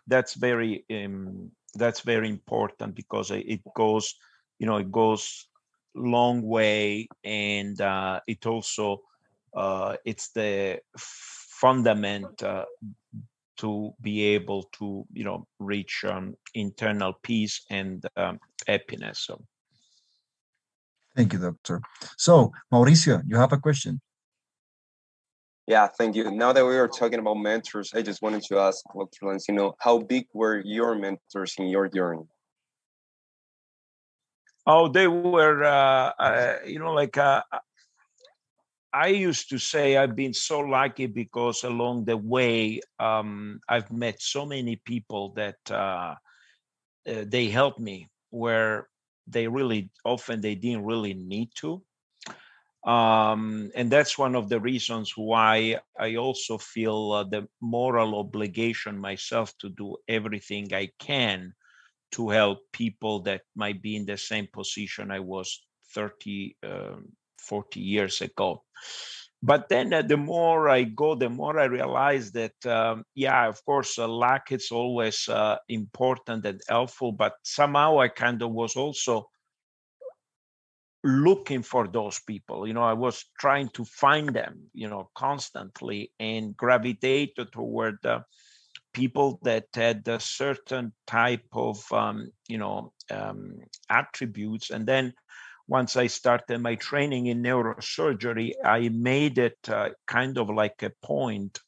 that's very um, that's very important because it goes you know it goes long way and uh, it also uh, it's the fundament uh, to be able to you know reach um, internal peace and um, happiness so thank you doctor so mauricio you have a question yeah, thank you. Now that we are talking about mentors, I just wanted to ask Dr. Lanzino, how big were your mentors in your journey? Oh, they were, uh, uh, you know, like uh, I used to say I've been so lucky because along the way um, I've met so many people that uh, uh, they helped me where they really often they didn't really need to. Um, and that's one of the reasons why I also feel uh, the moral obligation myself to do everything I can to help people that might be in the same position I was 30, um, 40 years ago. But then uh, the more I go, the more I realize that, um, yeah, of course, uh, luck is always uh, important and helpful, but somehow I kind of was also looking for those people. You know, I was trying to find them, you know, constantly and gravitate toward the people that had a certain type of, um, you know, um, attributes. And then once I started my training in neurosurgery, I made it uh, kind of like a point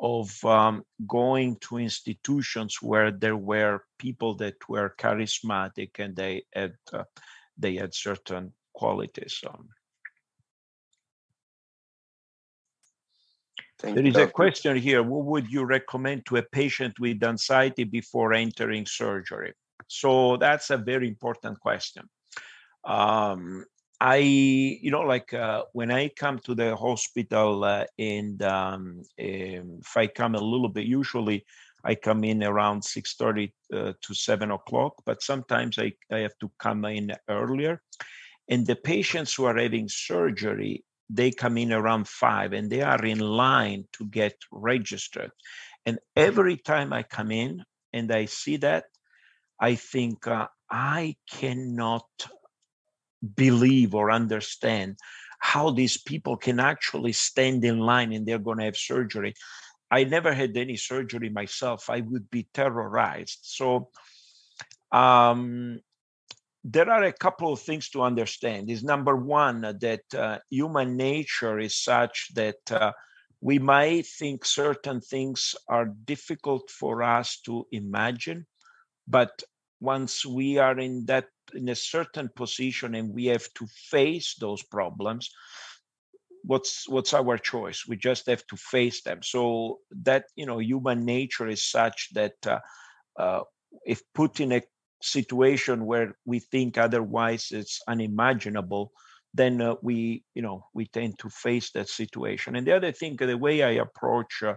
of um, going to institutions where there were people that were charismatic and they had uh, they had certain qualities. Um, there is a question here. What would you recommend to a patient with anxiety before entering surgery? So that's a very important question um, I, you know, like uh, when I come to the hospital uh, and um, if I come a little bit, usually I come in around 6.30 uh, to 7 o'clock, but sometimes I, I have to come in earlier. And the patients who are having surgery, they come in around 5 and they are in line to get registered. And every time I come in and I see that, I think uh, I cannot believe or understand how these people can actually stand in line and they're going to have surgery. I never had any surgery myself. I would be terrorized. So, um, there are a couple of things to understand. Is number one that uh, human nature is such that uh, we might think certain things are difficult for us to imagine, but once we are in that in a certain position and we have to face those problems what's what's our choice? We just have to face them. So that you know human nature is such that uh, uh, if put in a situation where we think otherwise it's unimaginable then uh, we you know we tend to face that situation. And the other thing the way i approach uh,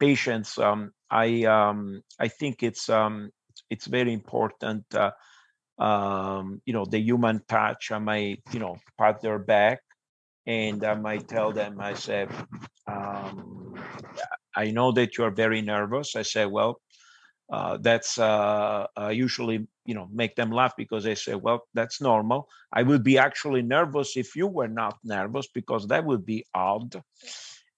patients um, i um, i think it's um, it's very important uh, um, you know, the human touch. I might, you know, pat their back and I might tell them, I said, um, I know that you're very nervous. I say, well, uh, that's uh, uh, usually, you know, make them laugh because they say, well, that's normal. I would be actually nervous if you were not nervous because that would be odd.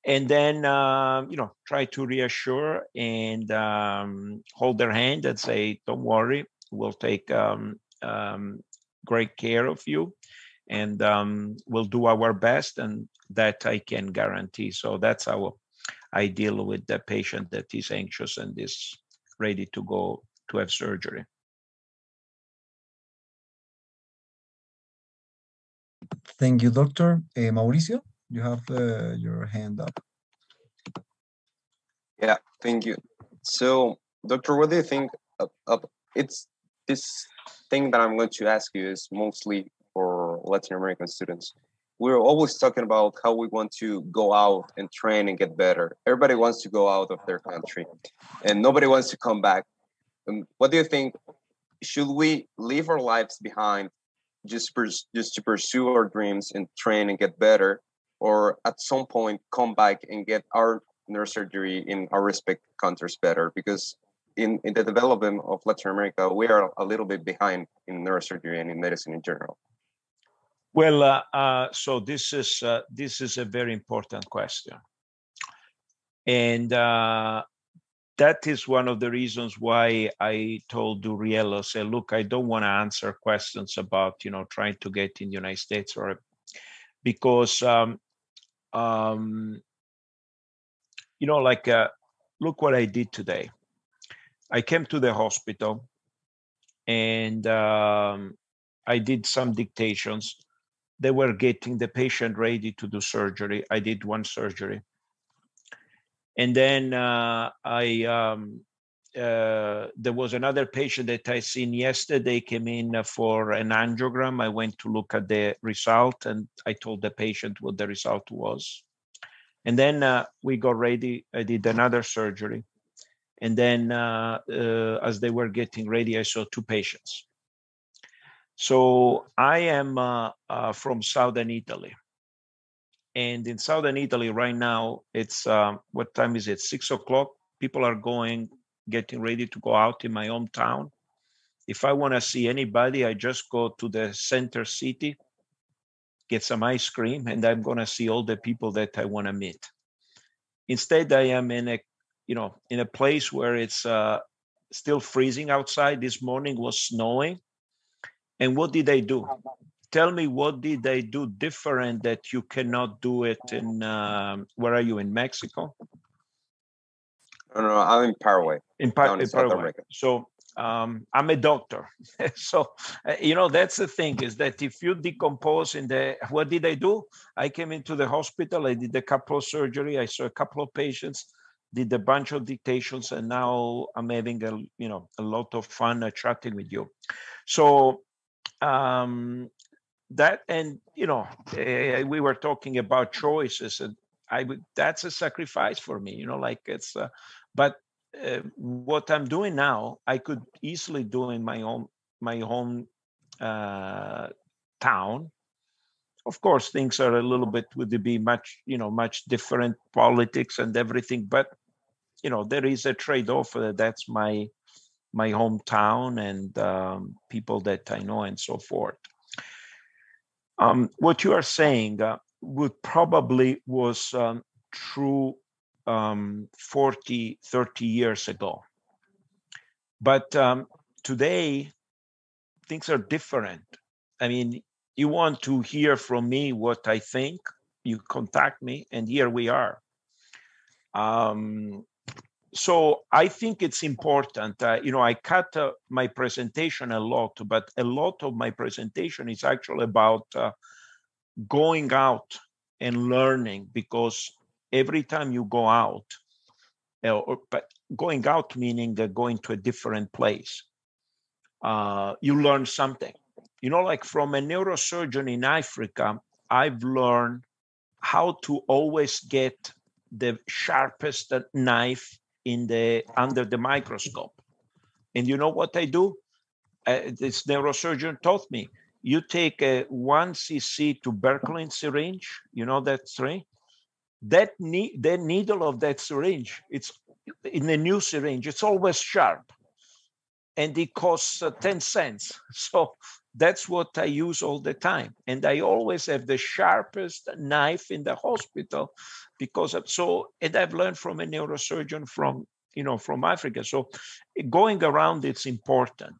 And then, uh, you know, try to reassure and um, hold their hand and say, don't worry, we'll take um, um, great care of you. And um, we'll do our best and that i can guarantee. So that's how i deal with the patient that is anxious and is ready to go to have surgery. Thank you doctor. Uh, mauricio you have uh, your hand up. Yeah thank you. So doctor what do you think of, of it's this thing that I'm going to ask you is mostly for Latin American students. We're always talking about how we want to go out and train and get better. Everybody wants to go out of their country and nobody wants to come back. And what do you think? Should we leave our lives behind just, just to pursue our dreams and train and get better? Or at some point come back and get our neurosurgery in our respective countries better? Because in, in the development of Latin America, we are a little bit behind in neurosurgery and in medicine in general. Well, uh, uh, so this is uh, this is a very important question, and uh, that is one of the reasons why I told Uriello, say, look, I don't want to answer questions about, you know, trying to get in the United States or because, um, um, you know, like, uh, look what I did today. I came to the hospital and um, I did some dictations. They were getting the patient ready to do surgery. I did one surgery and then uh, I um, uh, there was another patient that I seen yesterday came in for an angiogram. I went to look at the result and I told the patient what the result was. And then uh, we got ready. I did another surgery. And then uh, uh, as they were getting ready, I saw two patients. So I am uh, from Southern Italy. And in southern Italy right now, it's um, what time is it? Six o'clock. People are going, getting ready to go out in my hometown. If I want to see anybody, I just go to the center city, get some ice cream, and I'm going to see all the people that I want to meet. Instead, I am in a, you know, in a place where it's uh, still freezing outside. This morning was snowing, and what did they do? tell me what did they do different that you cannot do it in um, where are you in mexico? No no, i'm in paraguay. In, pa- in paraguay. So um, i'm a doctor. So uh, you know that's the thing is that if you decompose in the what did i do? I came into the hospital. I did a couple of surgery. I saw a couple of patients did a bunch of dictations and now i'm having a you know a lot of fun chatting with you. So um, that and you know uh, we were talking about choices and i would that's a sacrifice for me you know like it's uh, but uh, what i'm doing now i could easily do in my own my home uh, town of course things are a little bit would be much you know much different politics and everything but you know there is a trade-off that's my my hometown and um, people that i know and so forth um, what you are saying uh, would probably was um, true um, 40, 30 years ago. But um, today, things are different. I mean, you want to hear from me what I think, you contact me, and here we are. Um, so I think it's important. Uh, you know, I cut uh, my presentation a lot, but a lot of my presentation is actually about uh, going out and learning because every time you go out, uh, or, but going out meaning that going to a different place, uh, you learn something. You know, like from a neurosurgeon in Africa, I've learned how to always get the sharpest knife in the under the microscope. And you know what I do? Uh, this neurosurgeon taught me. You take a one cc tuberculin syringe. You know that syringe. That ne- the needle of that syringe, it's in a new syringe. It's always sharp, and it costs uh, ten cents. So that's what I use all the time. And I always have the sharpest knife in the hospital because of, so, and I've learned from a neurosurgeon from, you know, from Africa. So going around, it's important.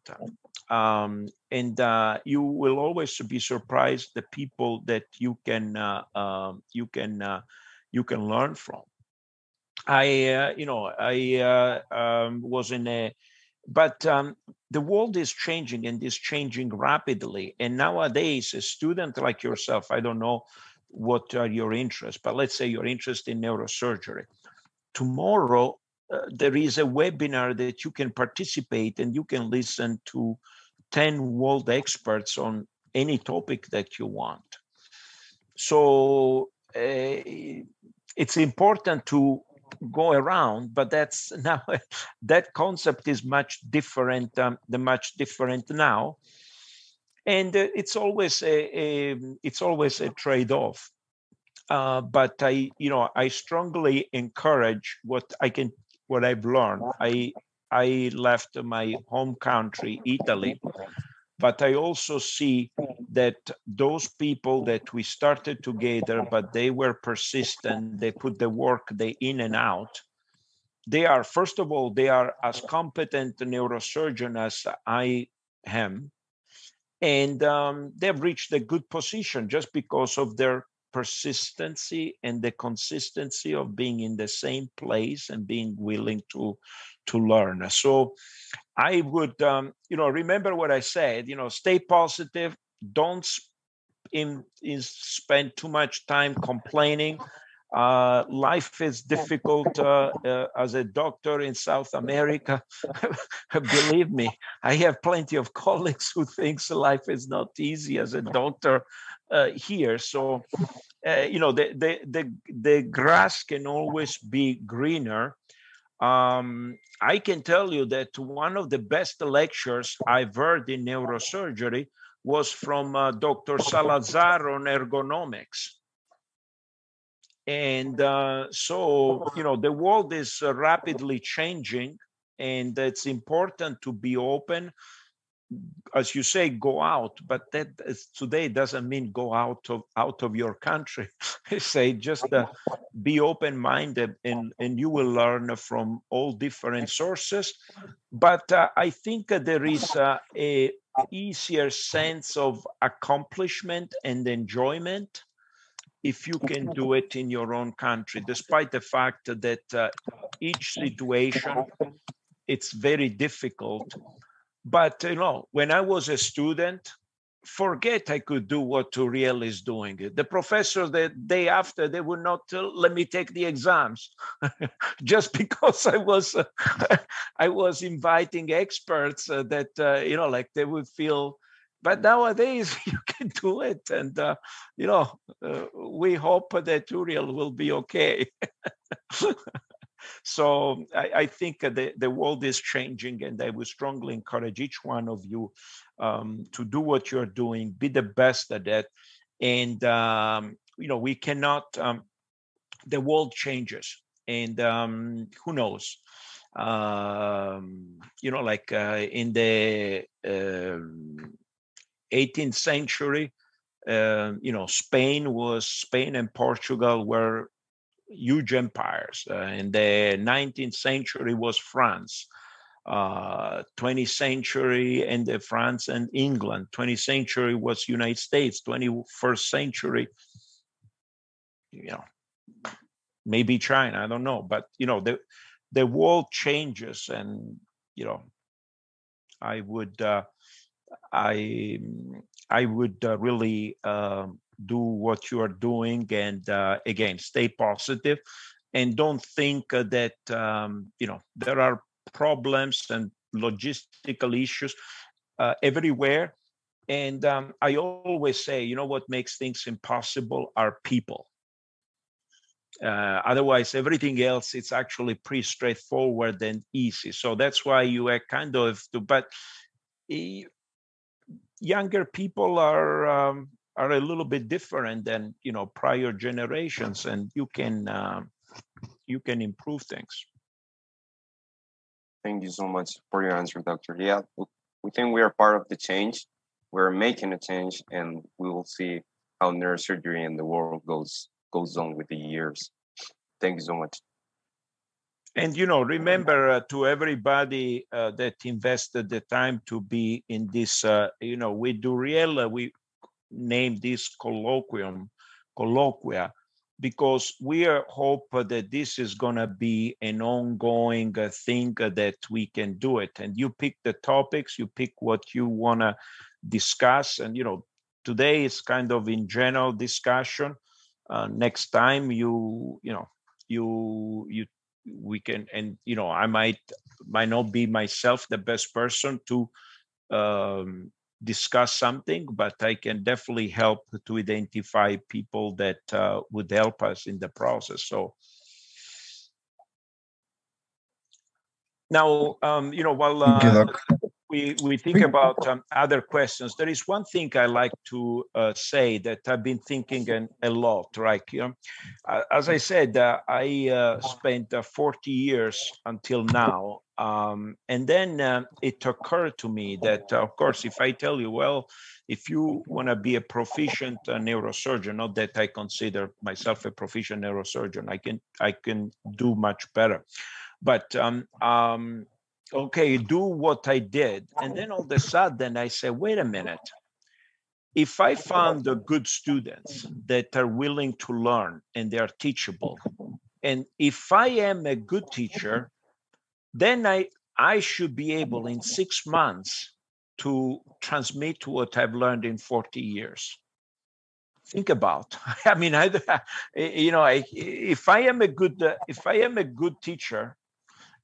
Um, and uh, you will always be surprised the people that you can, uh, um, you can, uh, you can learn from. I, uh, you know, I uh, um, was in a, but um, the world is changing and is changing rapidly. And nowadays, a student like yourself, I don't know what are your interests, but let's say you're interested in neurosurgery. Tomorrow, uh, there is a webinar that you can participate and you can listen to 10 world experts on any topic that you want. So uh, it's important to go around but that's now that concept is much different um, the much different now. And uh, it's always a, a, it's always a trade-off. Uh, but i you know i strongly encourage what i can what i've learned. I i left my home country italy but I also see that those people that we started together, but they were persistent, they put the work they in and out. they are, first of all, they are as competent neurosurgeon as I am. And um, they've reached a good position just because of their persistency and the consistency of being in the same place and being willing to to learn so i would um, you know remember what i said you know stay positive don't in, in spend too much time complaining uh, life is difficult uh, uh, as a doctor in South America. Believe me, I have plenty of colleagues who thinks life is not easy as a doctor uh, here. So, uh, you know, the, the, the, the grass can always be greener. Um, I can tell you that one of the best lectures I've heard in neurosurgery was from uh, Dr. Salazar on ergonomics. And uh, so, you know, the world is uh, rapidly changing, and it's important to be open. As you say, go out, but that is, today doesn't mean go out of out of your country. say just uh, be open-minded, and and you will learn from all different sources. But uh, I think there is uh, a easier sense of accomplishment and enjoyment if you can do it in your own country, despite the fact that uh, each situation it's very difficult. But you know, when I was a student, forget I could do what Uriel is doing. The professor the day after they would not uh, let me take the exams, just because I was uh, I was inviting experts uh, that uh, you know like they would feel but nowadays you can do it. And uh, you know uh, we hope that uriel will be okay so I, I, think the, the world is changing and i would strongly encourage each one of you um, to do what you're doing be the best at that and um, you know we cannot um, the world changes and um, who knows? Um, you know like uh, in the um, 18th century, uh, you know, Spain was Spain and Portugal were huge empires. Uh, in the 19th century was France. Uh, 20th century and the France and England. 20th century was United States. 21st century, you know, maybe China. I don't know, but you know the the world changes, and you know, I would uh, I I would uh, really uh, do what you are doing, and uh, again, stay positive, and don't think uh, that um, you know there are problems and logistical issues uh, everywhere. And um, I always say, you know, what makes things impossible are people. Uh, otherwise, everything else it's actually pretty straightforward and easy. So that's why you are kind of to, but younger people are um, are a little bit different than you know prior generations, and you can uh, you can improve things. Thank you so much for your answer, Doctor. Yeah, we think we are part of the change. We're making a change, and we will see how neurosurgery in the world goes goes on with the years. Thank you so much. And you know, remember uh, to everybody uh, that invested the time to be in this, uh, you know, with Duriella, we named this colloquium, colloquia, because we are hope that this is going to be an ongoing uh, thing that we can do it. And you pick the topics, you pick what you want to discuss, and you know, today is kind of in general discussion. Uh, next time, you you know, you you we can and you know i might might not be myself the best person to um, discuss something but i can definitely help to identify people that uh, would help us in the process so. Now um, you know while uh, we we think about um, other questions. There is one thing i like to uh, say that i've been thinking an, a lot right? You know, uh, as i said uh, i uh, spent uh, 40 years until now um, and then uh, it occurred to me that of course if i tell you well if you want to be a proficient neurosurgeon not that i consider myself a proficient neurosurgeon i can i can do much better. But um, um, okay, do what I did. And then all of a sudden I said, wait a minute. If I found the good students that are willing to learn and they are teachable, and if I am a good teacher, then I I should be able in six months to transmit what I've learned in 40 years. Think about. I mean, I, you know, I, if I am a good if I am a good teacher,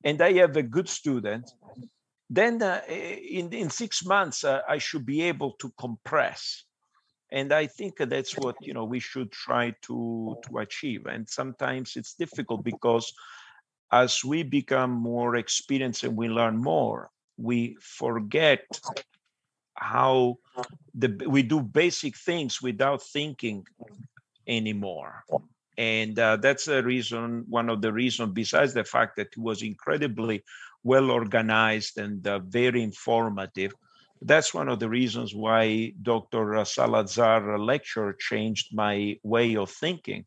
and I have a good student, then uh, in, in six months, uh, I should be able to compress. And I think that's what you know we should try to to achieve. And sometimes it's difficult because as we become more experienced and we learn more, we forget how the we do basic things without thinking anymore and uh, that's a reason one of the reasons besides the fact that it was incredibly well organized and uh, very informative that's one of the reasons why dr salazar lecture changed my way of thinking.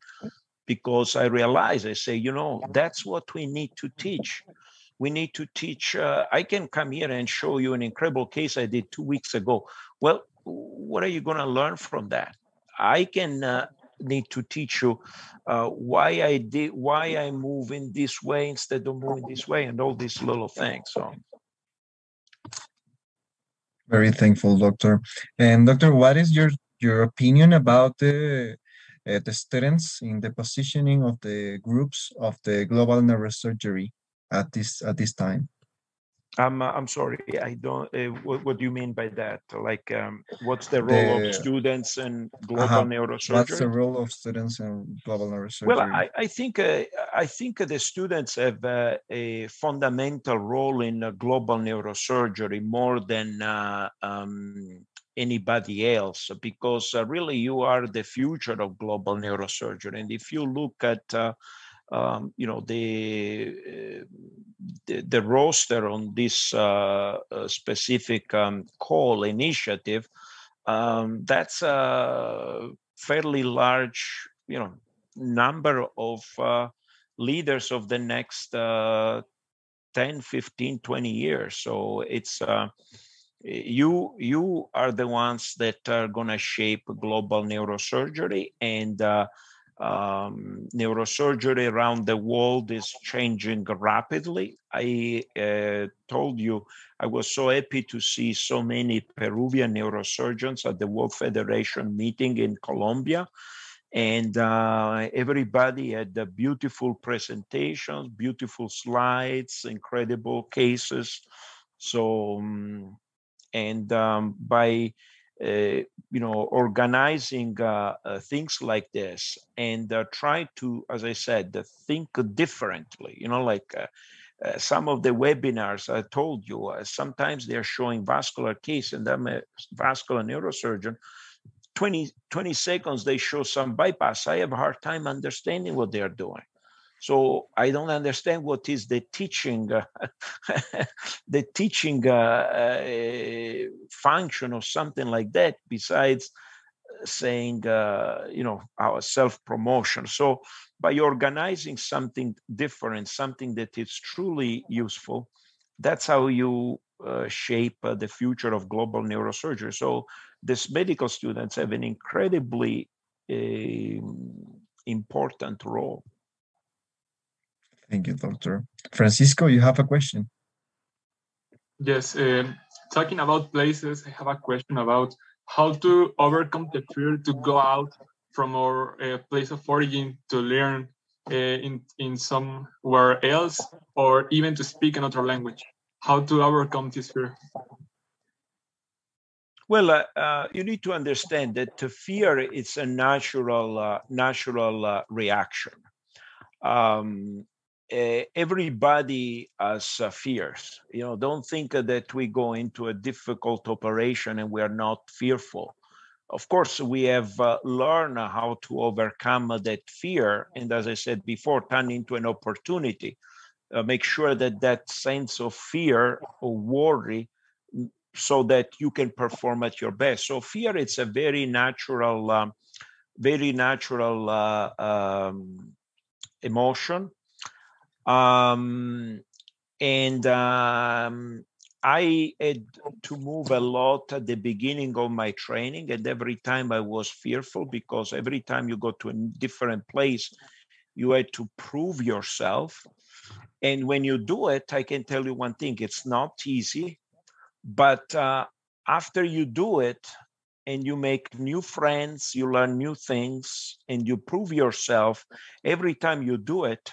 Because i realized i say you know that's what we need to teach. We need to teach uh, i can come here and show you an incredible case i did two weeks ago. Well what are you going to learn from that? I can uh, need to teach you uh, why I did, why I move in this way instead of moving this way, and all these little things. So, very thankful, doctor. And doctor, what is your your opinion about the uh, the students in the positioning of the groups of the global neurosurgery at this at this time? I'm uh, I'm sorry, I don't. Uh, what, what do you mean by that? Like, um, what's the role The- of students in global Uh-huh. neurosurgery? What's the role of students in global neurosurgery? Well, I, I think uh, I think the students have uh, a fundamental role in uh, global neurosurgery more than uh, um, anybody else because uh, really you are the future of global neurosurgery. And if you look at uh, um, you know the, uh, the the roster on this uh, uh, specific um, call initiative, um, that's a fairly large you know number of uh, leaders of the next uh, 10 15 20 years. So it's uh, you you are the ones that are going to shape global neurosurgery and uh, um, neurosurgery around the world is changing rapidly. I uh, told you I was so happy to see so many Peruvian neurosurgeons at the World Federation meeting in Colombia. And uh, everybody had the beautiful presentations, beautiful slides, incredible cases. So, um, and um, by you know organizing uh, uh, things like this and uh, try to as i said think differently. You know like uh, some of the webinars i told you uh, sometimes they're showing vascular case and i'm a vascular neurosurgeon. 20 20 seconds they show some bypass. I have a hard time understanding what they're doing so i don't understand what is the teaching uh, the teaching uh, uh, function or something like that besides saying uh, you know our self promotion so by organizing something different something that is truly useful that's how you uh, shape uh, the future of global neurosurgery. So these medical students have an incredibly um, important role Thank you, doctor. Francisco, you have a question. Yes, um, talking about places, I have a question about how to overcome the fear to go out from our uh, place of origin to learn uh, in in somewhere else or even to speak another language. How to overcome this fear? Well, uh, uh, you need to understand that to fear it's a natural uh, natural uh, reaction. Um, eh, everybody has uh, fears. You know, don't think that we go into a difficult operation and we are not fearful. Of course, we have uh, learned how to overcome that fear, and as I said before, turn into an opportunity. Uh, make sure that that sense of fear or worry so that you can perform at your best. So fear, it's a very natural, um, very natural uh, um, emotion. Um, and um, I had to move a lot at the beginning of my training, and every time I was fearful because every time you go to a different place, you had to prove yourself. And when you do it, I can tell you one thing it's not easy, but uh, after you do it and you make new friends, you learn new things, and you prove yourself every time you do it,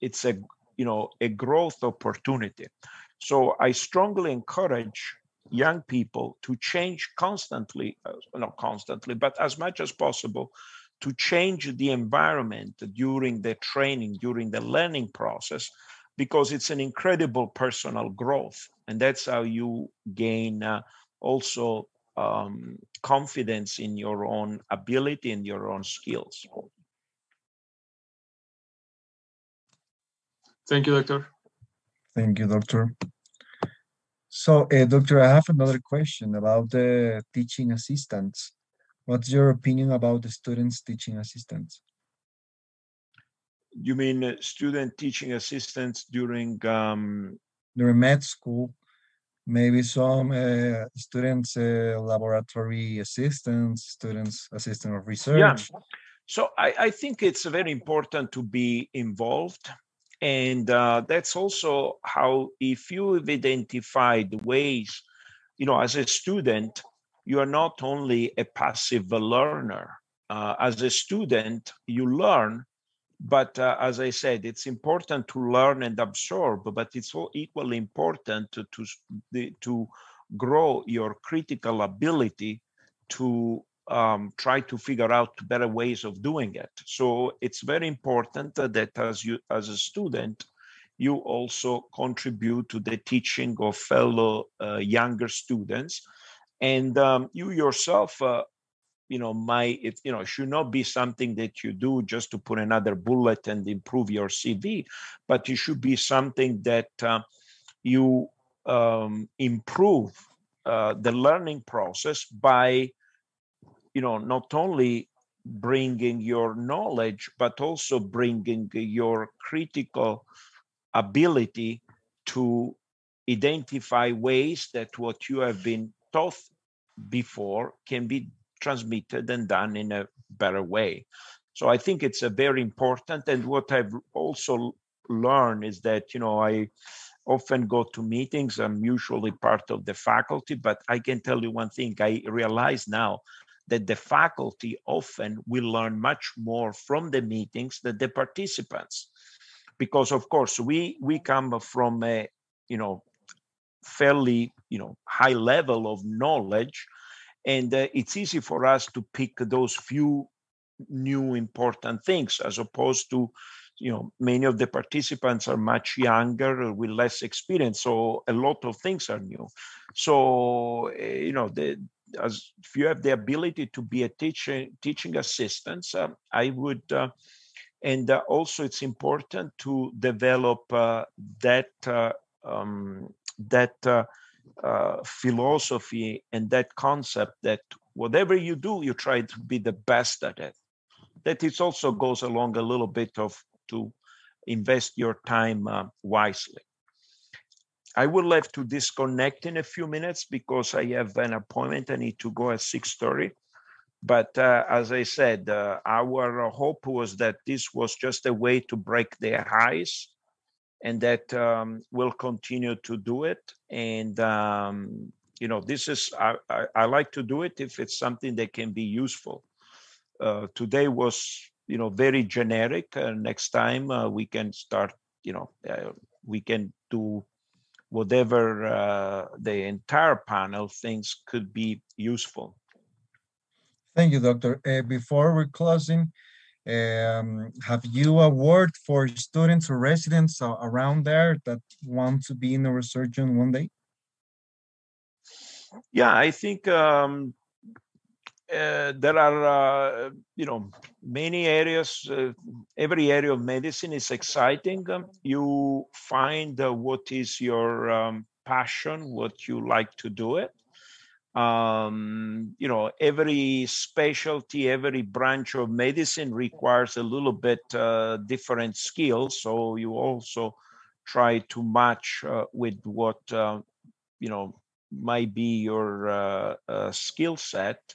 it's a you know a growth opportunity so I strongly encourage young people to change constantly, uh, not constantly, but as much as possible to change the environment during the training, during the learning process, because it's an incredible personal growth. And that's how you gain uh, also um, confidence in your own ability and your own skills. Thank you, Doctor. Thank you, doctor. So, uh, doctor, I have another question about the teaching assistants. What's your opinion about the students teaching assistants? You mean uh, student teaching assistants during um, during med school? Maybe some uh, students uh, laboratory assistants, students assistant of research. Yeah. So I, I think it's very important to be involved and uh, that's also how if you've identified ways you know as a student you are not only a passive learner uh, as a student you learn but uh, as i said it's important to learn and absorb but it's equally important to to, to grow your critical ability to um, try to figure out better ways of doing it. So it's very important that as you as a student, you also contribute to the teaching of fellow uh, younger students, and um, you yourself. Uh, you know, my it you know should not be something that you do just to put another bullet and improve your CV, but it should be something that uh, you um, improve uh, the learning process by you know not only bringing your knowledge but also bringing your critical ability to identify ways that what you have been taught before can be transmitted and done in a better way. So i think it's a very important and what i've also learned is that you know i often go to meetings. I'm usually part of the faculty but i can tell you one thing i realize now that the faculty often will learn much more from the meetings than the participants. Because of course we we come from a you know fairly you know high level of knowledge and uh, it's easy for us to pick those few new important things as opposed to you know many of the participants are much younger with less experience so a lot of things are new. So uh, you know the as if you have the ability to be a teaching teaching assistant, uh, I would. Uh, and uh, also, it's important to develop uh, that uh, um, that uh, philosophy and that concept that whatever you do, you try to be the best at it. That it also goes along a little bit of to invest your time wisely. I will have to disconnect in a few minutes because I have an appointment. I need to go at 6.30. But uh, as I said, uh, our hope was that this was just a way to break the ice and that um, we'll continue to do it. And, um, you know, this is, I, I, I, like to do it if it's something that can be useful. Uh, today was, you know, very generic. Uh, next time uh, we can start, you know, uh, we can do whatever uh, the entire panel thinks could be useful. Thank you, Doctor. Uh, before we're closing, um, have you a word for students or residents around there that want to be in a research one day? Yeah, I think um, uh, there are, uh, you know, many areas. Uh, every area of medicine is exciting. You find uh, what is your um, passion, what you like to do it. um, you know, every specialty, every branch of medicine requires a little bit uh, different skills. So you also try to match uh, with what, you know, might be your skill set.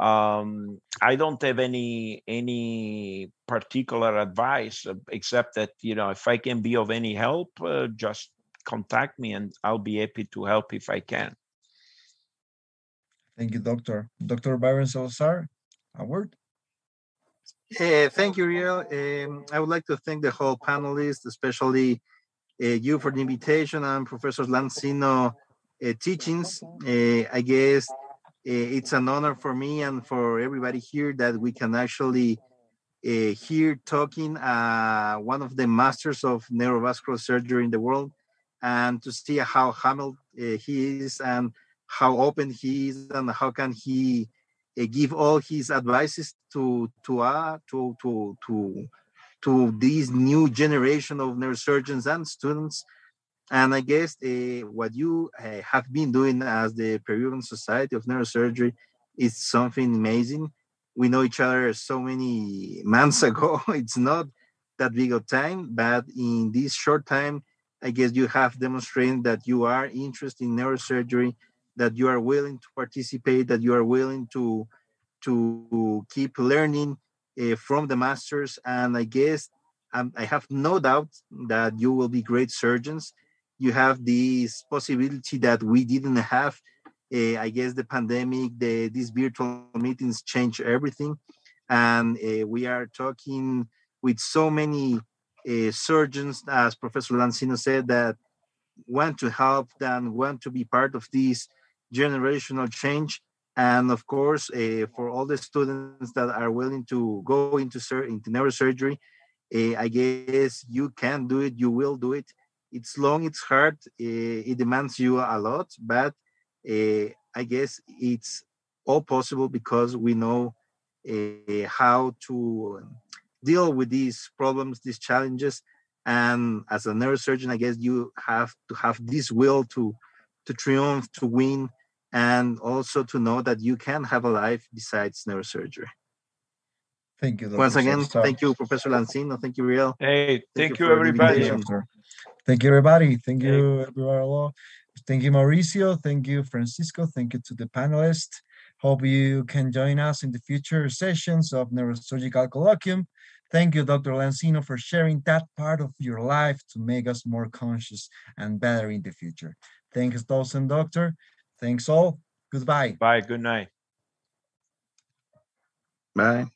Um, I don't have any any particular advice uh, except that you know if I can be of any help, just contact me and I'll be happy to help if I can. Thank you, Doctor. Dr. Byron Salazar, a word. Uh, thank you, Riel. Um, I would like to thank the whole panelists, especially uh, you for the invitation and Professor Lanzino uh, teachings. Uh, I guess uh, it's an honor for me and for everybody here that we can actually uh, hear talking one of the masters of neurovascular surgery in the world and to see how humble he is and how open he is and how can he uh, give all his advices to to uh, to to to to this new generation of neurosurgeons and students and i guess uh, what you uh, have been doing as the peruvian society of neurosurgery is something amazing we know each other so many months ago it's not that big of time but in this short time i guess you have demonstrated that you are interested in neurosurgery that you are willing to participate, that you are willing to to keep learning uh, from the masters. And I guess um, I have no doubt that you will be great surgeons. You have this possibility that we didn't have. Uh, I guess the pandemic, the these virtual meetings change everything, and uh, we are talking with so many surgeons, as Professor Lanzino said, that want to help and want to be part of this generational change and of course uh, for all the students that are willing to go into, sur- into neurosurgery uh, i guess you can do it you will do it it's long it's hard uh, it demands you a lot but i guess it's all possible because we know how to deal with these problems these challenges and as a neurosurgeon i guess you have to have this will to to triumph to win and also to know that you can have a life besides neurosurgery. Thank you. Dr. Once again, thank you, Professor Lanzino. Thank you, Riel. Hey, thank, thank you, you everybody. Thank you, everybody. Thank you, everybody. Thank you, Mauricio. Thank you, Francisco. Thank you to the panelists. Hope you can join us in the future sessions of Neurosurgical Colloquium. Thank you, Dr. Lanzino, for sharing that part of your life to make us more conscious and better in the future. Thanks, Dawson, Doctor. Thanks all. Goodbye. Bye. Good night. Bye.